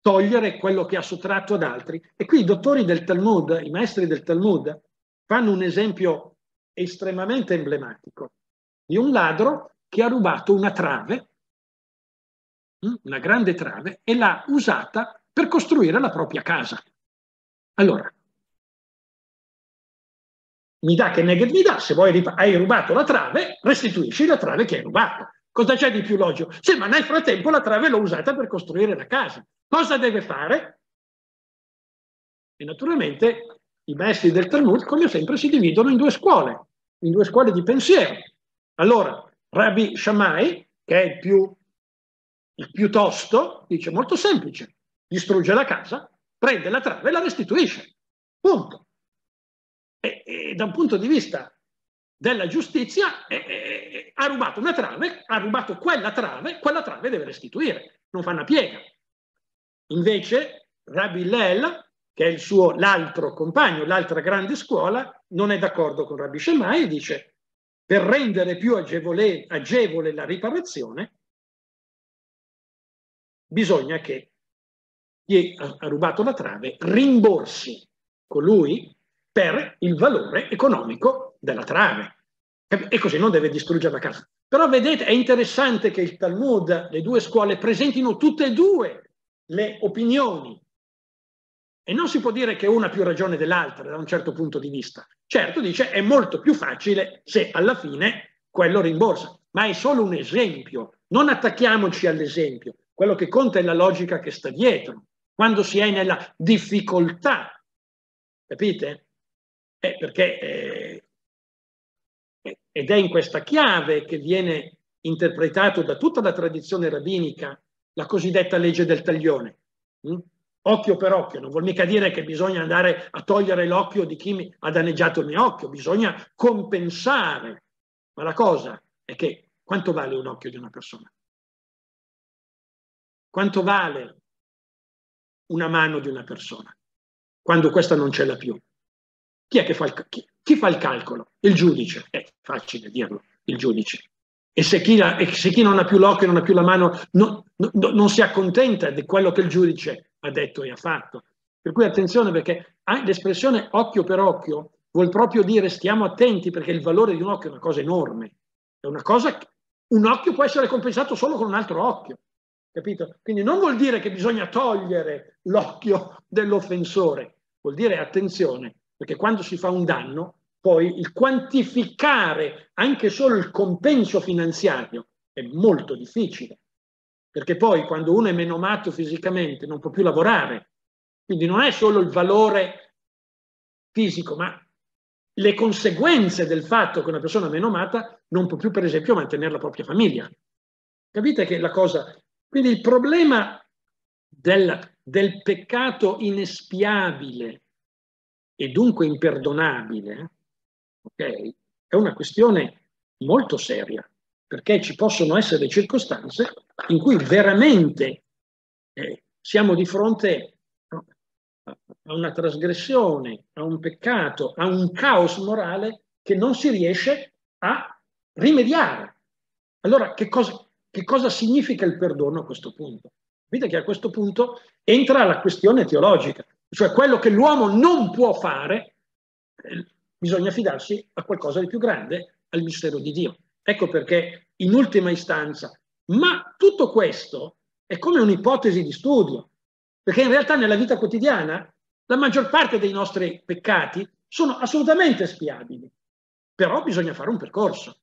B: togliere quello che ha sottratto ad altri. E qui i dottori del Talmud, i maestri del Talmud, fanno un esempio estremamente emblematico di un ladro che ha rubato una trave una grande trave, e l'ha usata per costruire la propria casa. Allora, mi dà che neghet mi dà, se vuoi hai rubato la trave, restituisci la trave che hai rubato. Cosa c'è di più logico? Sì, ma nel frattempo la trave l'ho usata per costruire la casa. Cosa deve fare? E naturalmente i maestri del Talmud, come sempre, si dividono in due scuole, in due scuole di pensiero. Allora, Rabbi Shammai, che è il più piuttosto dice molto semplice, distrugge la casa, prende la trave e la restituisce. Punto. E, e da un punto di vista della giustizia eh, eh, ha rubato una trave, ha rubato quella trave, quella trave deve restituire, non fa una piega. Invece Rabbi Lel, che è il suo, l'altro compagno, l'altra grande scuola, non è d'accordo con Rabbi Shemai e dice per rendere più agevole, agevole la riparazione bisogna che chi ha rubato la trave rimborsi colui per il valore economico della trave. E così non deve distruggere la casa. Però vedete, è interessante che il Talmud, le due scuole, presentino tutte e due le opinioni. E non si può dire che una ha più ragione dell'altra da un certo punto di vista. Certo, dice, è molto più facile se alla fine quello rimborsa, ma è solo un esempio. Non attacchiamoci all'esempio. Quello che conta è la logica che sta dietro. Quando si è nella difficoltà, capite? Eh, perché eh, ed è in questa chiave che viene interpretato da tutta la tradizione rabbinica la cosiddetta legge del taglione. Mm? Occhio per occhio, non vuol mica dire che bisogna andare a togliere l'occhio di chi ha danneggiato il mio occhio, bisogna compensare. Ma la cosa è che quanto vale un occhio di una persona? Quanto vale una mano di una persona quando questa non ce l'ha più? Chi è che fa il, chi, chi fa il calcolo? Il giudice. È facile dirlo, il giudice. E se chi, la, se chi non ha più l'occhio, non ha più la mano, no, no, non si accontenta di quello che il giudice ha detto e ha fatto. Per cui attenzione perché l'espressione occhio per occhio vuol proprio dire stiamo attenti perché il valore di un occhio è una cosa enorme. È una cosa, un occhio può essere compensato solo con un altro occhio. Capito? Quindi non vuol dire che bisogna togliere l'occhio dell'offensore, vuol dire attenzione, perché quando si fa un danno, poi il quantificare anche solo il compenso finanziario è molto difficile, perché poi quando uno è menomato fisicamente non può più lavorare, quindi non è solo il valore fisico, ma le conseguenze del fatto che una persona menomata non può più, per esempio, mantenere la propria famiglia. Capite che la cosa... Quindi il problema del, del peccato inespiabile e dunque imperdonabile, okay, è una questione molto seria, perché ci possono essere circostanze in cui veramente eh, siamo di fronte a una trasgressione, a un peccato, a un caos morale che non si riesce a rimediare. Allora, che cosa, che cosa significa il perdono a questo punto? Vedete che a questo punto entra la questione teologica cioè quello che l'uomo non può fare, eh, bisogna fidarsi a qualcosa di più grande, al mistero di Dio. Ecco perché in ultima istanza, ma tutto questo è come un'ipotesi di studio, perché in realtà nella vita quotidiana la maggior parte dei nostri peccati sono assolutamente spiabili, però bisogna fare un percorso.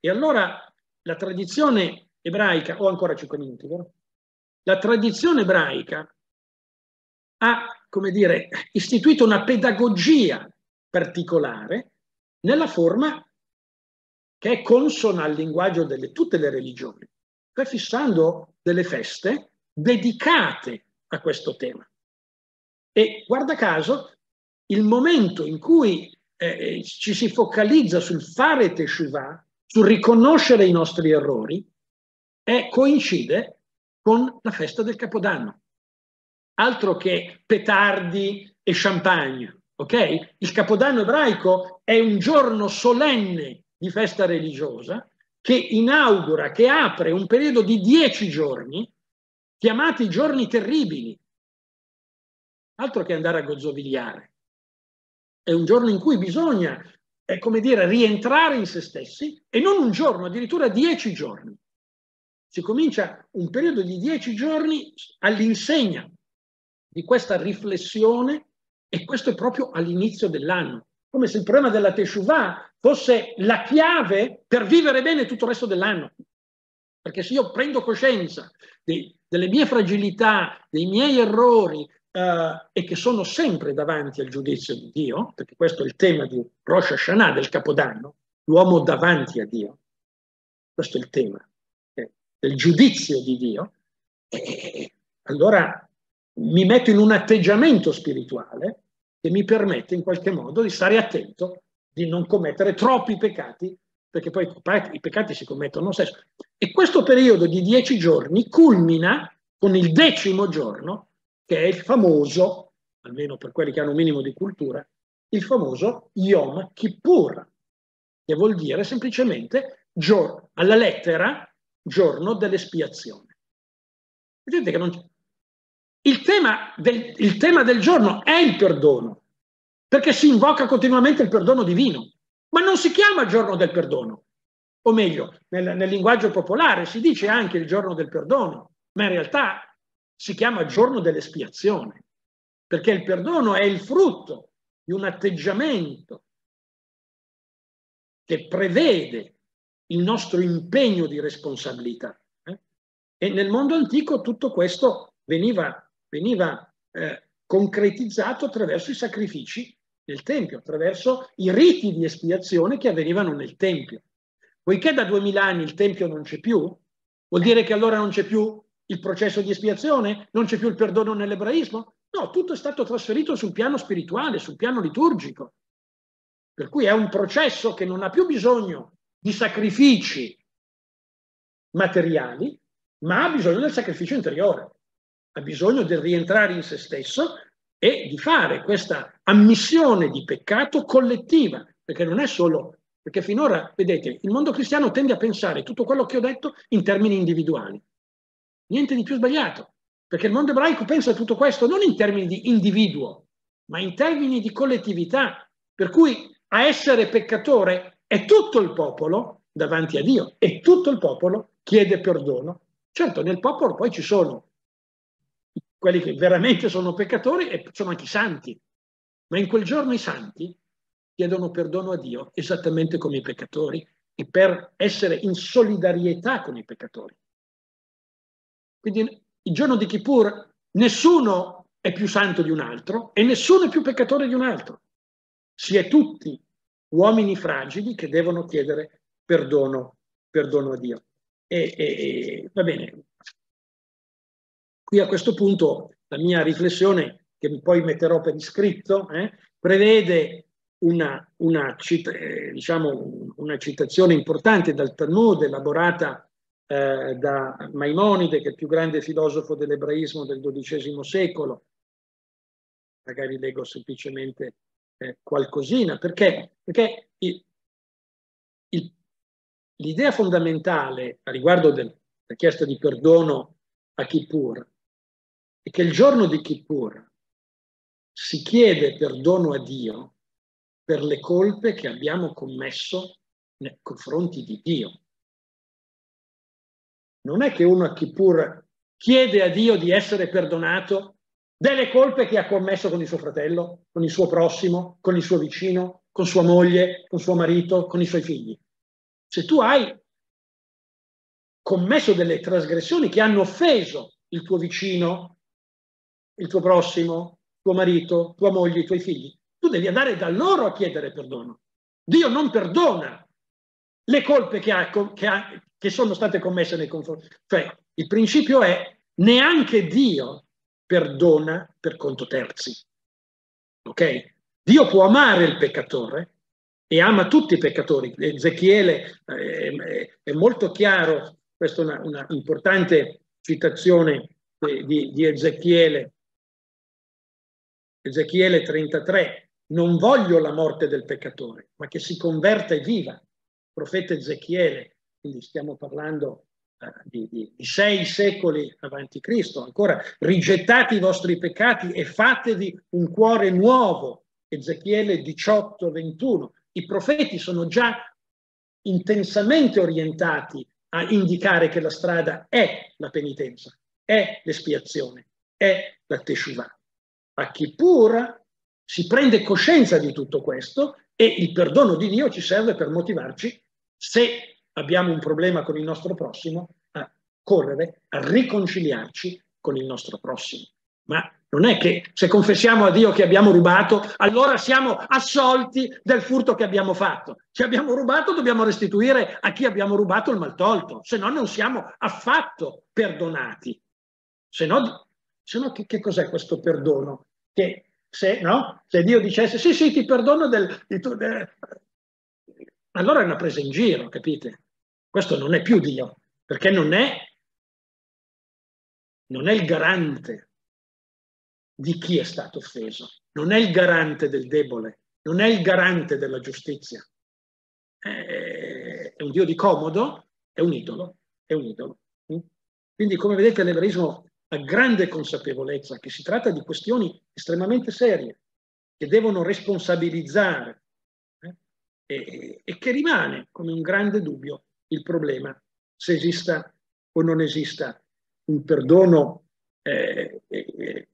B: E allora la tradizione ebraica, ho ancora 5 minuti, vero? La tradizione ebraica ha, come dire, istituito una pedagogia particolare nella forma che è consona al linguaggio di tutte le religioni, cioè fissando delle feste dedicate a questo tema. E guarda caso, il momento in cui eh, ci si focalizza sul fare teshuvah, sul riconoscere i nostri errori, è, coincide con la festa del Capodanno altro che petardi e champagne, ok? Il Capodanno ebraico è un giorno solenne di festa religiosa che inaugura, che apre un periodo di dieci giorni, chiamati giorni terribili. Altro che andare a gozzovigliare. È un giorno in cui bisogna, è come dire, rientrare in se stessi e non un giorno, addirittura dieci giorni. Si comincia un periodo di dieci giorni all'insegna di questa riflessione e questo è proprio all'inizio dell'anno, come se il problema della Teshuvah fosse la chiave per vivere bene tutto il resto dell'anno. Perché se io prendo coscienza di, delle mie fragilità, dei miei errori, Uh, e che sono sempre davanti al giudizio di Dio, perché questo è il tema di Rosh Hashanah, del Capodanno, l'uomo davanti a Dio. Questo è il tema eh, del giudizio di Dio. Allora mi metto in un atteggiamento spirituale che mi permette in qualche modo di stare attento, di non commettere troppi peccati, perché poi i peccati si commettono stesso. E questo periodo di dieci giorni culmina con il decimo giorno, che è il famoso, almeno per quelli che hanno un minimo di cultura, il famoso Yom Kippur, che vuol dire semplicemente giorno, alla lettera giorno dell'espiazione. Vedete che non... il, tema del, il tema del giorno è il perdono, perché si invoca continuamente il perdono divino, ma non si chiama giorno del perdono, o meglio, nel, nel linguaggio popolare si dice anche il giorno del perdono, ma in realtà si chiama giorno dell'espiazione, perché il perdono è il frutto di un atteggiamento che prevede il nostro impegno di responsabilità. Eh? E nel mondo antico tutto questo veniva, veniva eh, concretizzato attraverso i sacrifici nel Tempio, attraverso i riti di espiazione che avvenivano nel Tempio. Poiché da duemila anni il Tempio non c'è più, vuol dire che allora non c'è più il processo di espiazione? Non c'è più il perdono nell'ebraismo? No, tutto è stato trasferito sul piano spirituale, sul piano liturgico. Per cui è un processo che non ha più bisogno di sacrifici materiali, ma ha bisogno del sacrificio interiore. Ha bisogno del rientrare in se stesso e di fare questa ammissione di peccato collettiva, perché non è solo, perché finora, vedete, il mondo cristiano tende a pensare tutto quello che ho detto in termini individuali. Niente di più sbagliato, perché il mondo ebraico pensa a tutto questo non in termini di individuo, ma in termini di collettività, per cui a essere peccatore è tutto il popolo davanti a Dio e tutto il popolo chiede perdono. Certo, nel popolo poi ci sono quelli che veramente sono peccatori e sono anche i santi, ma in quel giorno i santi chiedono perdono a Dio esattamente come i peccatori e per essere in solidarietà con i peccatori. Quindi il giorno di Kippur nessuno è più santo di un altro e nessuno è più peccatore di un altro. Si è tutti uomini fragili che devono chiedere perdono, perdono a Dio. E, e, e, va bene. Qui a questo punto la mia riflessione, che poi metterò per iscritto, eh, prevede una, una, eh, diciamo, una, citazione importante dal Talmud elaborata eh, da Maimonide, che è il più grande filosofo dell'ebraismo del XII secolo. Magari leggo semplicemente eh, qualcosina, perché, perché l'idea fondamentale a riguardo della richiesta di perdono a Kippur è che il giorno di Kippur si chiede perdono a Dio per le colpe che abbiamo commesso nei confronti di Dio. Non è che uno a Kippur chiede a Dio di essere perdonato delle colpe che ha commesso con il suo fratello, con il suo prossimo, con il suo vicino, con sua moglie, con suo marito, con i suoi figli. Se tu hai commesso delle trasgressioni che hanno offeso il tuo vicino, il tuo prossimo, tuo marito, tua moglie, i tuoi figli, tu devi andare da loro a chiedere perdono. Dio non perdona le colpe che ha, che ha, che sono state commesse nei confronti. Cioè, il principio è neanche Dio perdona per conto terzi. Ok? Dio può amare il peccatore e ama tutti i peccatori. Ezechiele eh, è molto chiaro, questa è una, una importante citazione di, di Ezechiele, Ezechiele 33, non voglio la morte del peccatore, ma che si converta e viva. Profeta Ezechiele quindi stiamo parlando di, di, di, sei secoli avanti Cristo, ancora rigettate i vostri peccati e fatevi un cuore nuovo, Ezechiele 18, 21. I profeti sono già intensamente orientati a indicare che la strada è la penitenza, è l'espiazione, è la Teshuvah. A Kippur si prende coscienza di tutto questo e il perdono di Dio ci serve per motivarci se abbiamo un problema con il nostro prossimo, a correre, a riconciliarci con il nostro prossimo. Ma non è che se confessiamo a Dio che abbiamo rubato, allora siamo assolti del furto che abbiamo fatto. Se abbiamo rubato dobbiamo restituire a chi abbiamo rubato il maltolto, se no non siamo affatto perdonati. Se no, se no che, che cos'è questo perdono? Che se, no? se Dio dicesse sì, sì, ti perdono del, di tu, de... allora è una presa in giro, capite? Questo non è più Dio, perché non è, non è il garante di chi è stato offeso, non è il garante del debole, non è il garante della giustizia. È un Dio di comodo, è un idolo, è un idolo. Quindi, come vedete, l'ebraismo ha grande consapevolezza che si tratta di questioni estremamente serie, che devono responsabilizzare eh? e, e, che rimane come un grande dubbio il problema se esista o non esista un perdono eh, eh,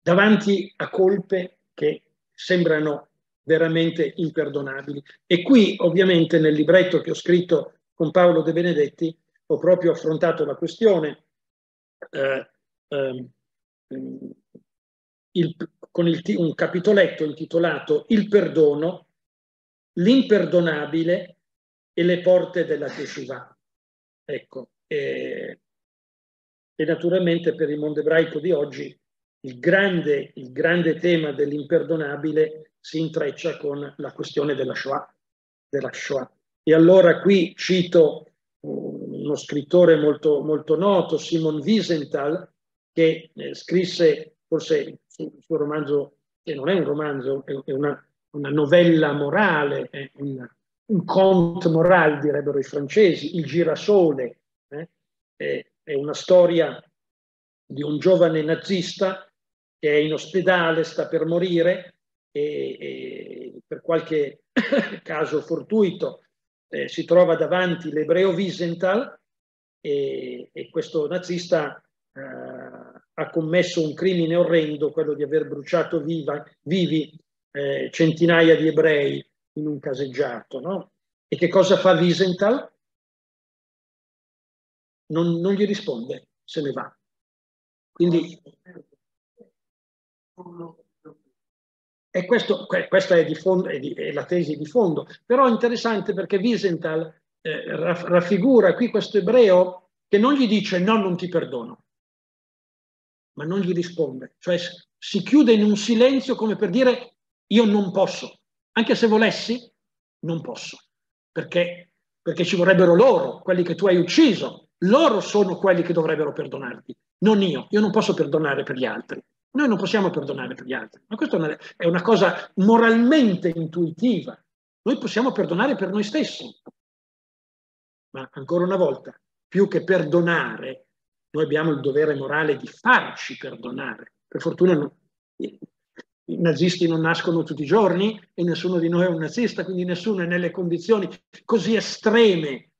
B: davanti a colpe che sembrano veramente imperdonabili. E qui, ovviamente, nel libretto che ho scritto con Paolo De Benedetti, ho proprio affrontato la questione eh, eh, il, con il, un capitoletto intitolato Il perdono, l'imperdonabile e le porte della Teshuvah. Ecco, e, e naturalmente per il mondo ebraico di oggi il grande, il grande tema dell'imperdonabile si intreccia con la questione della Shoah, della Shoah. E allora qui cito uno scrittore molto, molto noto, Simon Wiesenthal, che eh, scrisse forse il suo romanzo, che non è un romanzo, è una, una novella morale, è un, un conte morale, direbbero i francesi, Il girasole, eh? è, una storia di un giovane nazista che è in ospedale, sta per morire e, e per qualche [coughs] caso fortuito eh, si trova davanti l'ebreo Wiesenthal e, e questo nazista eh, ha commesso un crimine orrendo, quello di aver bruciato viva, vivi eh, centinaia di ebrei in un caseggiato. No? E che cosa fa Wiesenthal? Non, non gli risponde, se ne va. Quindi e questo, questa è, fondo, è, di, è, la tesi di fondo, però è interessante perché Wiesenthal eh, raffigura qui questo ebreo che non gli dice no, non ti perdono, ma non gli risponde, cioè si chiude in un silenzio come per dire io non posso, anche se volessi, non posso, perché, perché ci vorrebbero loro, quelli che tu hai ucciso, loro sono quelli che dovrebbero perdonarti, non io, io non posso perdonare per gli altri. Noi non possiamo perdonare per gli altri, ma questa è una cosa moralmente intuitiva. Noi possiamo perdonare per noi stessi. Ma ancora una volta, più che perdonare, noi abbiamo il dovere morale di farci perdonare. Per fortuna no, i nazisti non nascono tutti i giorni e nessuno di noi è un nazista, quindi nessuno è nelle condizioni così estreme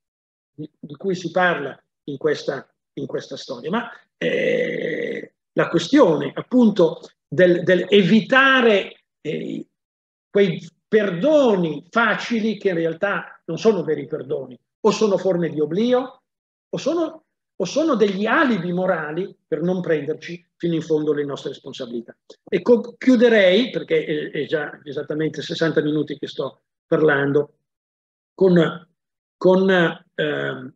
B: di, di cui si parla in questa, in questa storia. Ma eh, la questione appunto del, del evitare eh, quei perdoni facili che in realtà non sono veri perdoni, o sono forme di oblio, o sono, o sono degli alibi morali per non prenderci fino in fondo le nostre responsabilità. E chiuderei, perché è, è, già esattamente 60 minuti che sto parlando, con, con eh,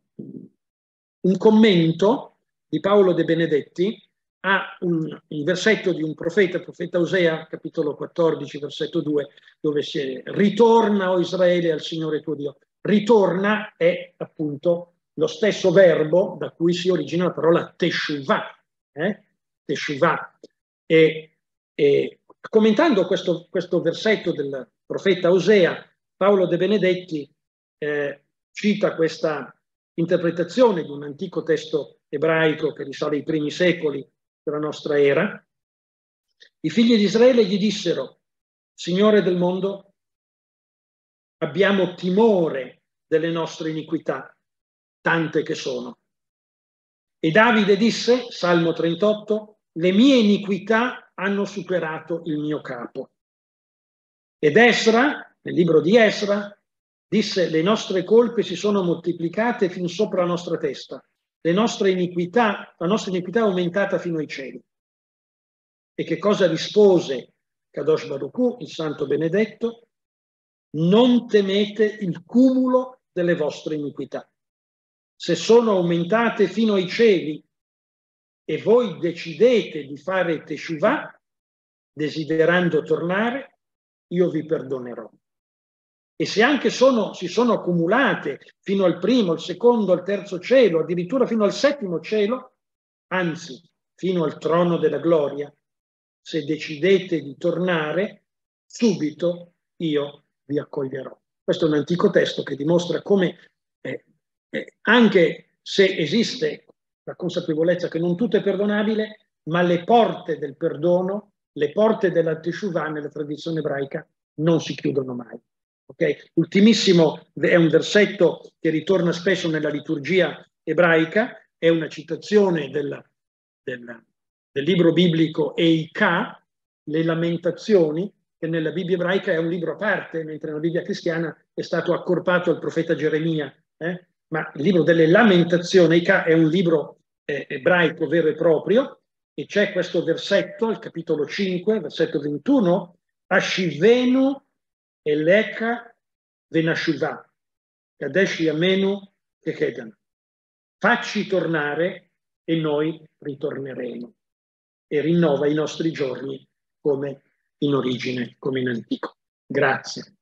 B: un commento di Paolo De Benedetti ha un, un, versetto di un profeta, profeta Osea, capitolo 14, versetto 2, dove si ritorna, o Israele, al Signore tuo Dio. Ritorna è appunto lo stesso verbo da cui si origina la parola teshuvah. Eh? Teshuvah. E, e, commentando questo, questo, versetto del profeta Osea, Paolo De Benedetti eh, cita questa interpretazione di un antico testo ebraico che risale ai primi secoli della nostra era, i figli di Israele gli dissero, Signore del mondo, abbiamo timore delle nostre iniquità, tante che sono. E Davide disse, Salmo 38, le mie iniquità hanno superato il mio capo. Ed Esra, nel libro di Esra, disse, le nostre colpe si sono moltiplicate fin sopra la nostra testa le nostre iniquità, la nostra iniquità è aumentata fino ai cieli. E che cosa rispose Kadosh Baruch il santo benedetto? Non temete il cumulo delle vostre iniquità. Se sono aumentate fino ai cieli e voi decidete di fare teshuvah, desiderando tornare, io vi perdonerò. E se anche sono, si sono accumulate fino al primo, al secondo, al terzo cielo, addirittura fino al settimo cielo, anzi fino al trono della gloria. Se decidete di tornare, subito io vi accoglierò. Questo è un antico testo che dimostra come eh, eh, anche se esiste la consapevolezza che non tutto è perdonabile, ma le porte del perdono, le porte della Teshuvah nella tradizione ebraica non si chiudono mai. Okay? Ultimissimo è un versetto che ritorna spesso nella liturgia ebraica, è una citazione del, del, del libro biblico Eika, le lamentazioni, che nella Bibbia ebraica è un libro a parte, mentre nella Bibbia cristiana è stato accorpato al profeta Geremia. Eh? Ma il libro delle lamentazioni è un libro eh, ebraico vero e proprio, e c'è questo versetto, al capitolo 5, versetto 21, Ashivenu Eleka Venashuvah, Kadesh Yamenu Kekedan. Facci tornare e noi ritorneremo. E rinnova i nostri giorni come in origine, come in antico. Grazie.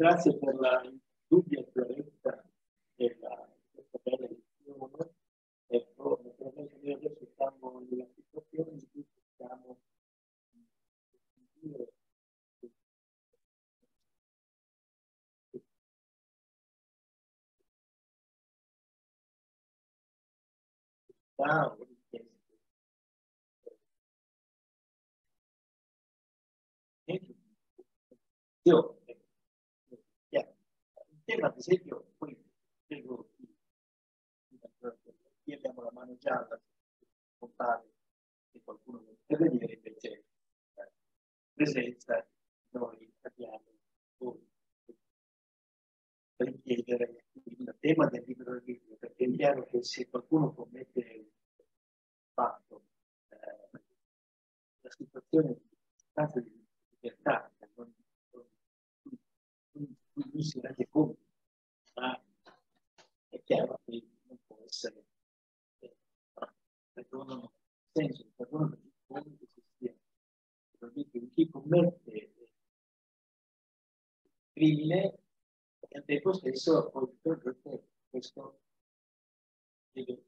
A: Grazie per la dubbia chiarezza della questa bella lezione. Ecco, naturalmente noi adesso siamo nella situazione in cui possiamo dire io tema, ad esempio, poi prego qui abbiamo la mano gialla, contare che qualcuno vuole intervenire, invece eh, presenza noi abbiamo per chiedere il tema del libro del video, perché è chiaro che se qualcuno commette il fatto, eh, la situazione di distanza di libertà, non, si rende conto, ma è chiaro che non può essere eh, perdono senso che perdono per quello che si sia naturalmente chi commette il crimine e al tempo stesso poi questo deve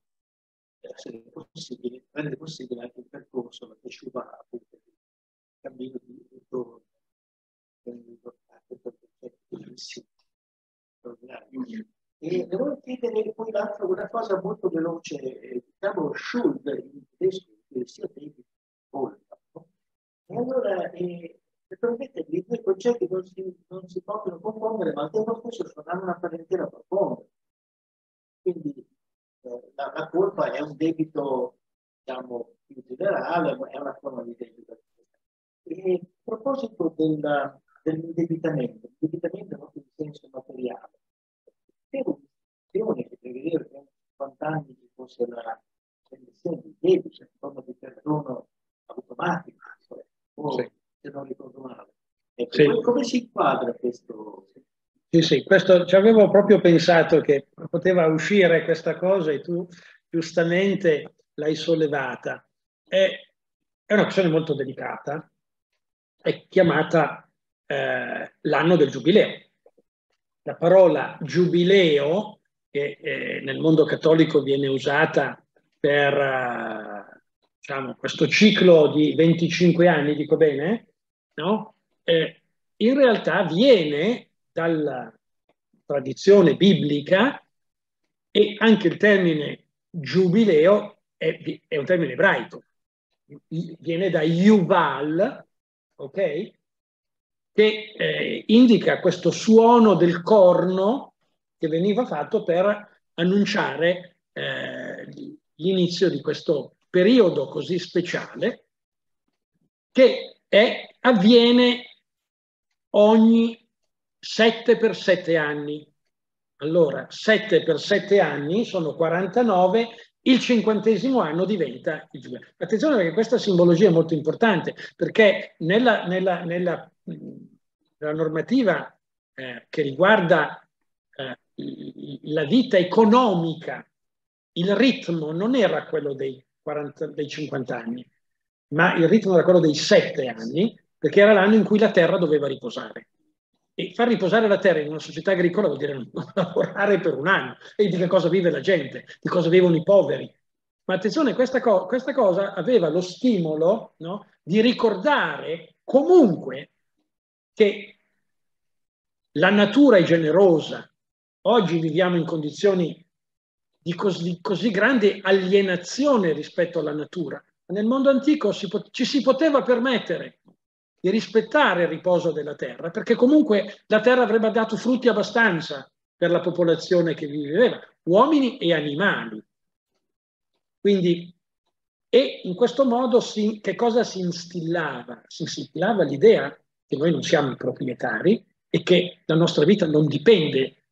A: essere possibile, rende possibile anche il percorso, la tesciuva, appunto, il cammino di ritorno, che è importante per e devo chiedere poi l'altra una cosa molto veloce, diciamo Schuld in tedesco, che sia tempi colpa. E allora, eh, naturalmente, i due concetti non si, non si possono confondere, ma al tempo stesso sono una parentela profonda. Quindi eh, la, la, colpa è un debito, diciamo, più generale, ma è una forma di debito. E a proposito del, dell'indebitamento, l'indebitamento proprio in senso materiale. Devo che prevedere che 50 anni ci fosse la condizione di debito, cioè forma di perdono automatico, cioè, o sì. se non ricordo male. Ecco, sì. come, si inquadra questo?
B: Sì, sì, questo ci avevo proprio pensato che poteva uscire questa cosa e tu giustamente l'hai sollevata. È, è una questione molto delicata, è chiamata eh, l'anno del giubileo. La parola giubileo, che eh, nel mondo cattolico viene usata per eh, diciamo, questo ciclo di 25 anni, dico bene, no? Eh, in realtà viene dalla tradizione biblica e anche il termine giubileo è, è un termine ebraico, viene da Yuval, ok? Che eh, indica questo suono del corno che veniva fatto per annunciare eh, l'inizio di questo periodo così speciale che è, avviene ogni 7 per 7 anni. Allora, 7 per 7 anni sono 49, il cinquantesimo anno diventa il giubileo. Attenzione perché questa simbologia è molto importante, perché nella, nella, nella la normativa eh, che riguarda eh, la vita economica, il ritmo non era quello dei, 40, dei 50 anni, ma il ritmo era quello dei 7 anni, perché era l'anno in cui la terra doveva riposare. E far riposare la terra in una società agricola vuol dire non [laughs] lavorare per un anno. E di che cosa vive la gente? Di cosa vivono i poveri? Ma attenzione, questa, co questa cosa aveva lo stimolo no, di ricordare comunque che la natura è generosa. Oggi viviamo in condizioni di così, così grande alienazione rispetto alla natura. Nel mondo antico si ci si poteva permettere di rispettare il riposo della terra, perché comunque la terra avrebbe dato frutti abbastanza per la popolazione che viveva, uomini e animali. Quindi, e in questo modo si, che cosa si instillava? Si instillava l'idea che noi non siamo i proprietari e che la nostra vita non dipende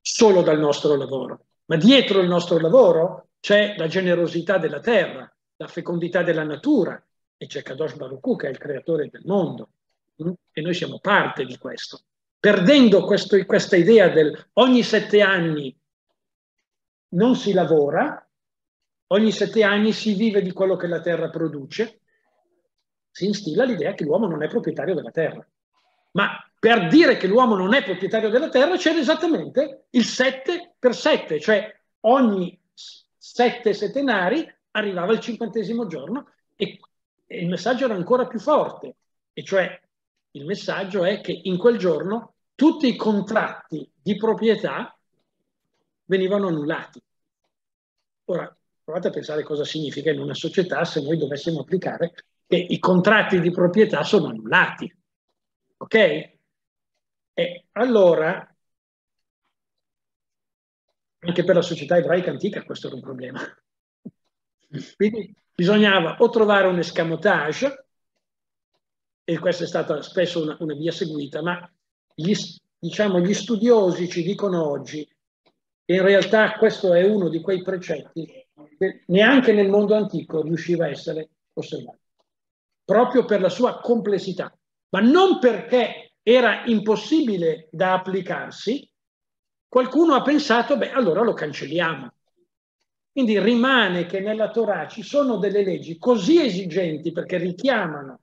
B: solo dal nostro lavoro, ma dietro il nostro lavoro c'è la generosità della terra, la fecondità della natura e c'è Kadosh Baruch che è il creatore del mondo mm? e noi siamo parte di questo. Perdendo questo, questa idea del ogni sette anni non si lavora, ogni sette anni si vive di quello che la terra produce, si instilla l'idea che l'uomo non è proprietario della terra. Ma per dire che l'uomo non è proprietario della terra c'era esattamente il 7 per 7, cioè ogni sette settenari arrivava il cinquantesimo giorno e, e il messaggio era ancora più forte, e cioè il messaggio è che in quel giorno tutti i contratti di proprietà venivano annullati. Ora, provate a pensare cosa significa in una società se noi dovessimo applicare che i contratti di proprietà sono annullati. Ok? E allora, anche per la società ebraica antica questo era un problema. [laughs] Quindi bisognava o trovare un escamotage, e questa è stata spesso una, una via seguita, ma gli, diciamo, gli studiosi ci dicono oggi che in realtà questo è uno di quei precetti che neanche nel mondo antico riusciva a essere osservato, proprio per la sua complessità, ma non perché era impossibile da applicarsi, qualcuno ha pensato, beh, allora lo cancelliamo. Quindi rimane che nella Torah ci sono delle leggi così esigenti perché richiamano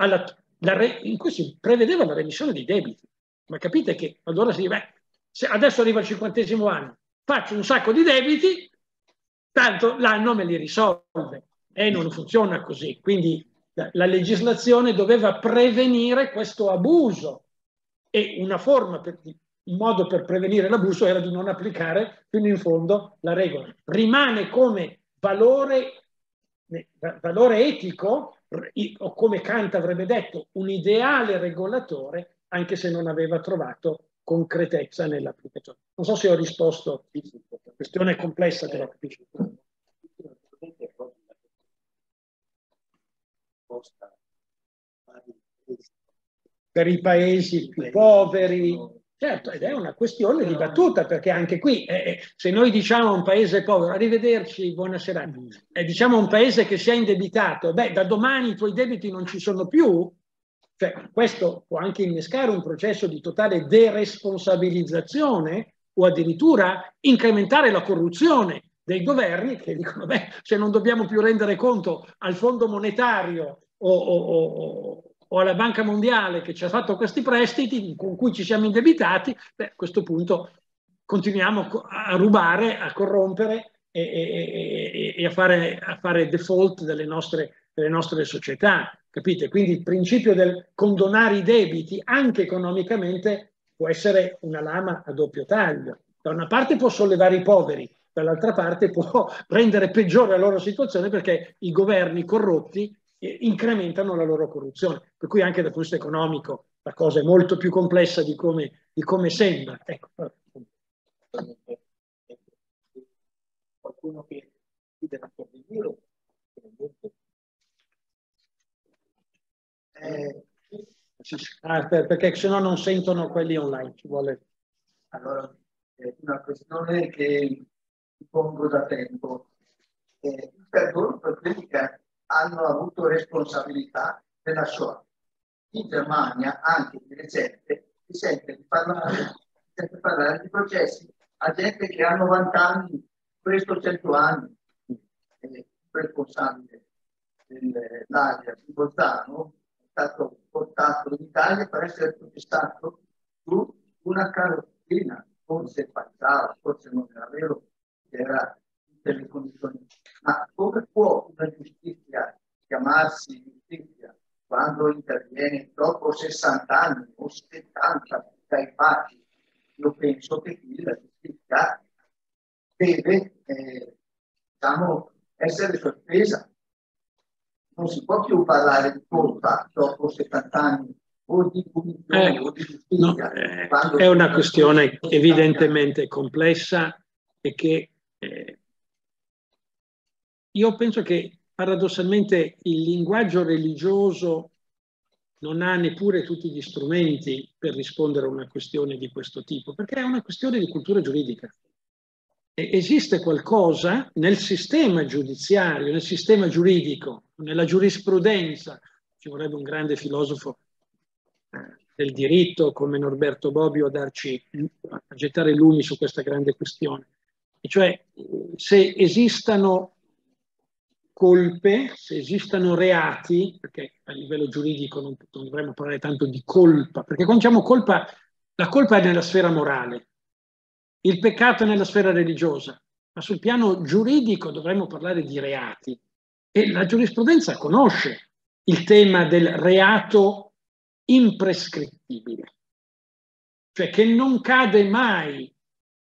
B: alla, re, in cui si prevedeva la remissione dei debiti. Ma capite che allora si dice, beh, se adesso arriva il cinquantesimo anno, faccio un sacco di debiti, tanto l'anno me li risolve. E non funziona così. Quindi la, la legislazione doveva prevenire questo abuso e una forma per, il modo per prevenire l'abuso era di non applicare fino in fondo la regola. Rimane come valore, valore etico, o come Kant avrebbe detto, un ideale regolatore, anche se non aveva trovato concretezza nell'applicazione. Non so se ho risposto, la questione è complessa, però capisci. Per i paesi più poveri, Certo, ed è una questione dibattuta perché anche qui, eh, eh, se noi diciamo a un paese povero, arrivederci, buonasera, eh, diciamo a un paese che si è indebitato, beh, da domani i tuoi debiti non ci sono più, cioè, questo può anche innescare un processo di totale deresponsabilizzazione o addirittura incrementare la corruzione dei governi che dicono, beh, se non dobbiamo più rendere conto al Fondo Monetario o, o, o o alla Banca Mondiale che ci ha fatto questi prestiti con cui ci siamo indebitati, beh, a questo punto continuiamo a rubare, a corrompere e, e, e a, fare, a, fare, default delle nostre, delle nostre società. Capite? Quindi il principio del condonare i debiti anche economicamente può essere una lama a doppio taglio. Da una parte può sollevare i poveri, dall'altra parte può [laughs] rendere peggiore la loro situazione perché i governi corrotti incrementano la loro corruzione. Per cui anche dal punto di vista economico la cosa è molto più complessa di come, di come sembra. Ecco. Qualcuno che chiede da intervenire? Eh, ah, perché se no non sentono quelli online. Ci vuole...
C: Allora, è una questione che pongo da tempo. Eh, il perdono per quelli che hanno avuto responsabilità nella Shoah. In Germania, anche di recente, si sente di parlare, sente parlare di processi a gente che ha 90 anni, questo 100 anni, eh, responsabile dell'area di Bolzano, è stato portato in Italia per essere processato su una carrozzina, forse passava, forse non era vero, era delle condizioni. Ma come può una giustizia chiamarsi giustizia quando interviene dopo 60 anni o 70 dai fatti? Io penso che qui la giustizia deve eh, diciamo, essere sospesa. Non si può più parlare di colpa dopo 70 anni o di punizione
B: eh,
C: o di giustizia.
B: No, eh, è una questione evidentemente complessa e che eh, io penso che paradossalmente il linguaggio religioso non ha neppure tutti gli strumenti per rispondere a una questione di questo tipo, perché è una questione di cultura giuridica. Esiste qualcosa nel sistema giudiziario, nel sistema giuridico, nella giurisprudenza, ci vorrebbe un grande filosofo eh, del diritto come Norberto Bobbio a, darci, a gettare lumi su questa grande questione. E cioè se esistano colpe, se esistano reati, perché a livello giuridico non, non dovremmo parlare tanto di colpa, perché quando diciamo colpa, la colpa è nella sfera morale, il peccato è nella sfera religiosa, ma sul piano giuridico dovremmo parlare di reati. E la giurisprudenza conosce il tema del reato imprescrittibile, cioè che non cade mai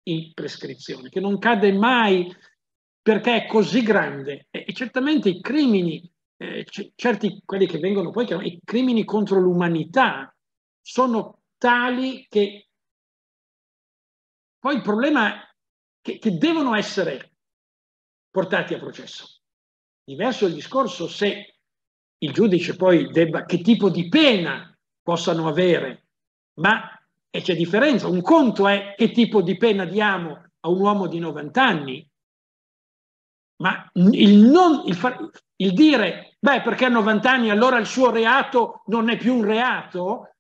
B: in prescrizione, che non cade mai perché è così grande. E, certamente i crimini, eh, certi quelli che vengono poi chiamati i crimini contro l'umanità, sono tali che poi il problema è che, che devono essere portati a processo. Diverso il discorso se il giudice poi debba, che tipo di pena possano avere, ma e c'è differenza. Un conto è che tipo di pena diamo a un uomo di 90 anni, ma il, non, il, il dire, beh, perché a 90 anni allora il suo reato non è più un reato,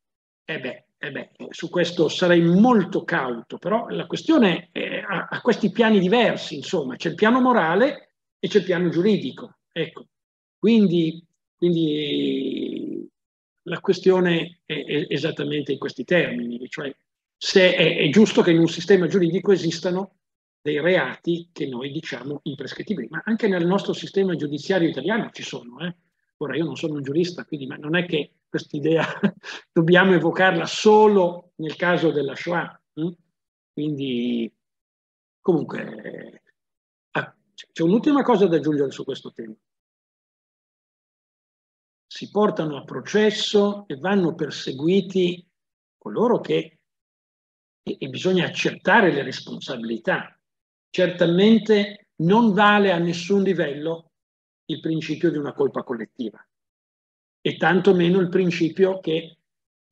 B: eh beh, eh beh su questo sarei molto cauto, però la questione è, ha, ha questi piani diversi, insomma, c'è il piano morale e c'è il piano giuridico. Ecco, quindi, quindi la questione è, è esattamente in questi termini, cioè se è, è, giusto che in un sistema giuridico esistano dei reati che noi diciamo imprescrittibili, ma anche nel nostro sistema giudiziario italiano ci sono. Eh? Ora io non sono un giurista, quindi non è che quest'idea [laughs] dobbiamo evocarla solo nel caso della Shoah. Hm? Quindi comunque ah, c'è un'ultima cosa da aggiungere su questo tema si portano a processo e vanno perseguiti coloro che e, e bisogna accertare le responsabilità. Certamente non vale a nessun livello il principio di una colpa collettiva e tantomeno il principio che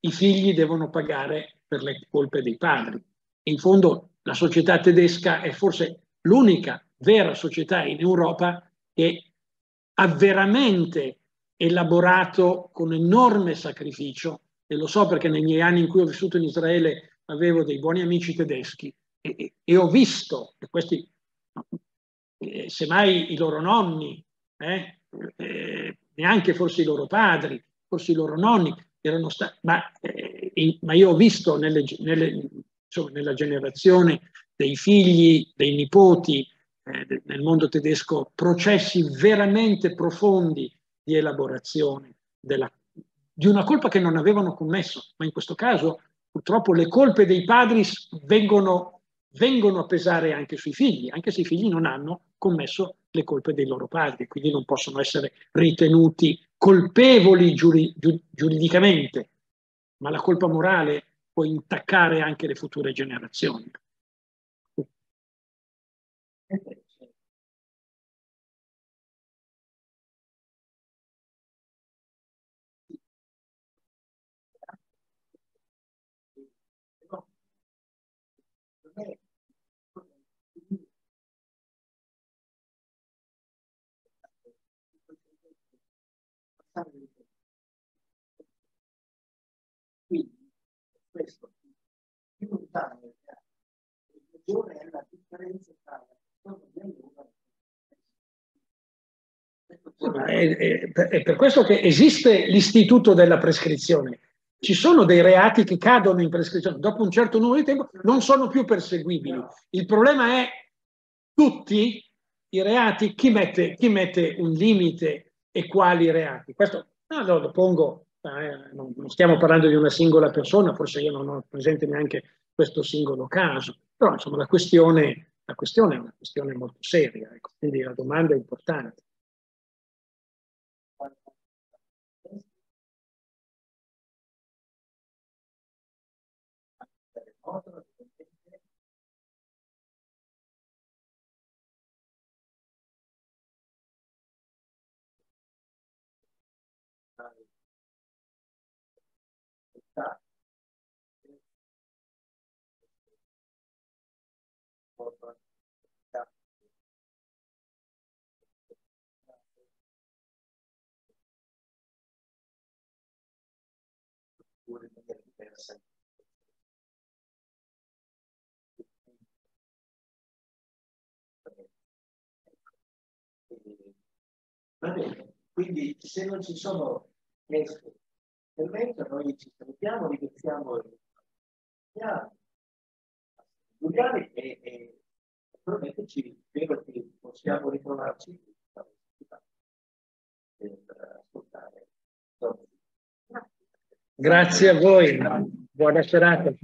B: i figli devono pagare per le colpe dei padri. in fondo la società tedesca è forse l'unica vera società in Europa che ha veramente elaborato con enorme sacrificio, e lo so perché nei miei anni in cui ho vissuto in Israele avevo dei buoni amici tedeschi e, e, ho visto, e questi, eh, semmai i loro nonni, eh, eh, neanche forse i loro padri, forse i loro nonni erano stati, ma, eh, ma, io ho visto nelle, nelle, insomma, nella generazione dei figli, dei nipoti eh, nel mondo tedesco processi veramente profondi di elaborazione della, di una colpa che non avevano commesso, ma in questo caso purtroppo le colpe dei padri vengono, vengono a pesare anche sui figli, anche se i figli non hanno commesso le colpe dei loro padri, quindi non possono essere ritenuti colpevoli giuri, giuridicamente, ma la colpa morale può intaccare anche le future generazioni.
C: Più lontano il maggiore è la differenza tra la persona di allora
B: è, è, per questo che esiste l'istituto della prescrizione, ci sono dei reati che cadono in prescrizione, dopo un certo numero di tempo non sono più perseguibili. Il problema è tutti i reati, chi mette, chi mette un limite e quali reati? Questo no, no, lo pongo, eh, non, non, stiamo parlando di una singola persona, forse io non ho presente neanche questo singolo caso, però insomma la questione, la questione è una questione molto seria, ecco, quindi la domanda è importante.
A: Va bene, quindi se non ci sono chieste intervento, noi ci salutiamo, ringraziamo Giuliani e, e naturalmente ci spero che possiamo ritrovarci per ascoltare.
B: Grazie a voi, buona serata.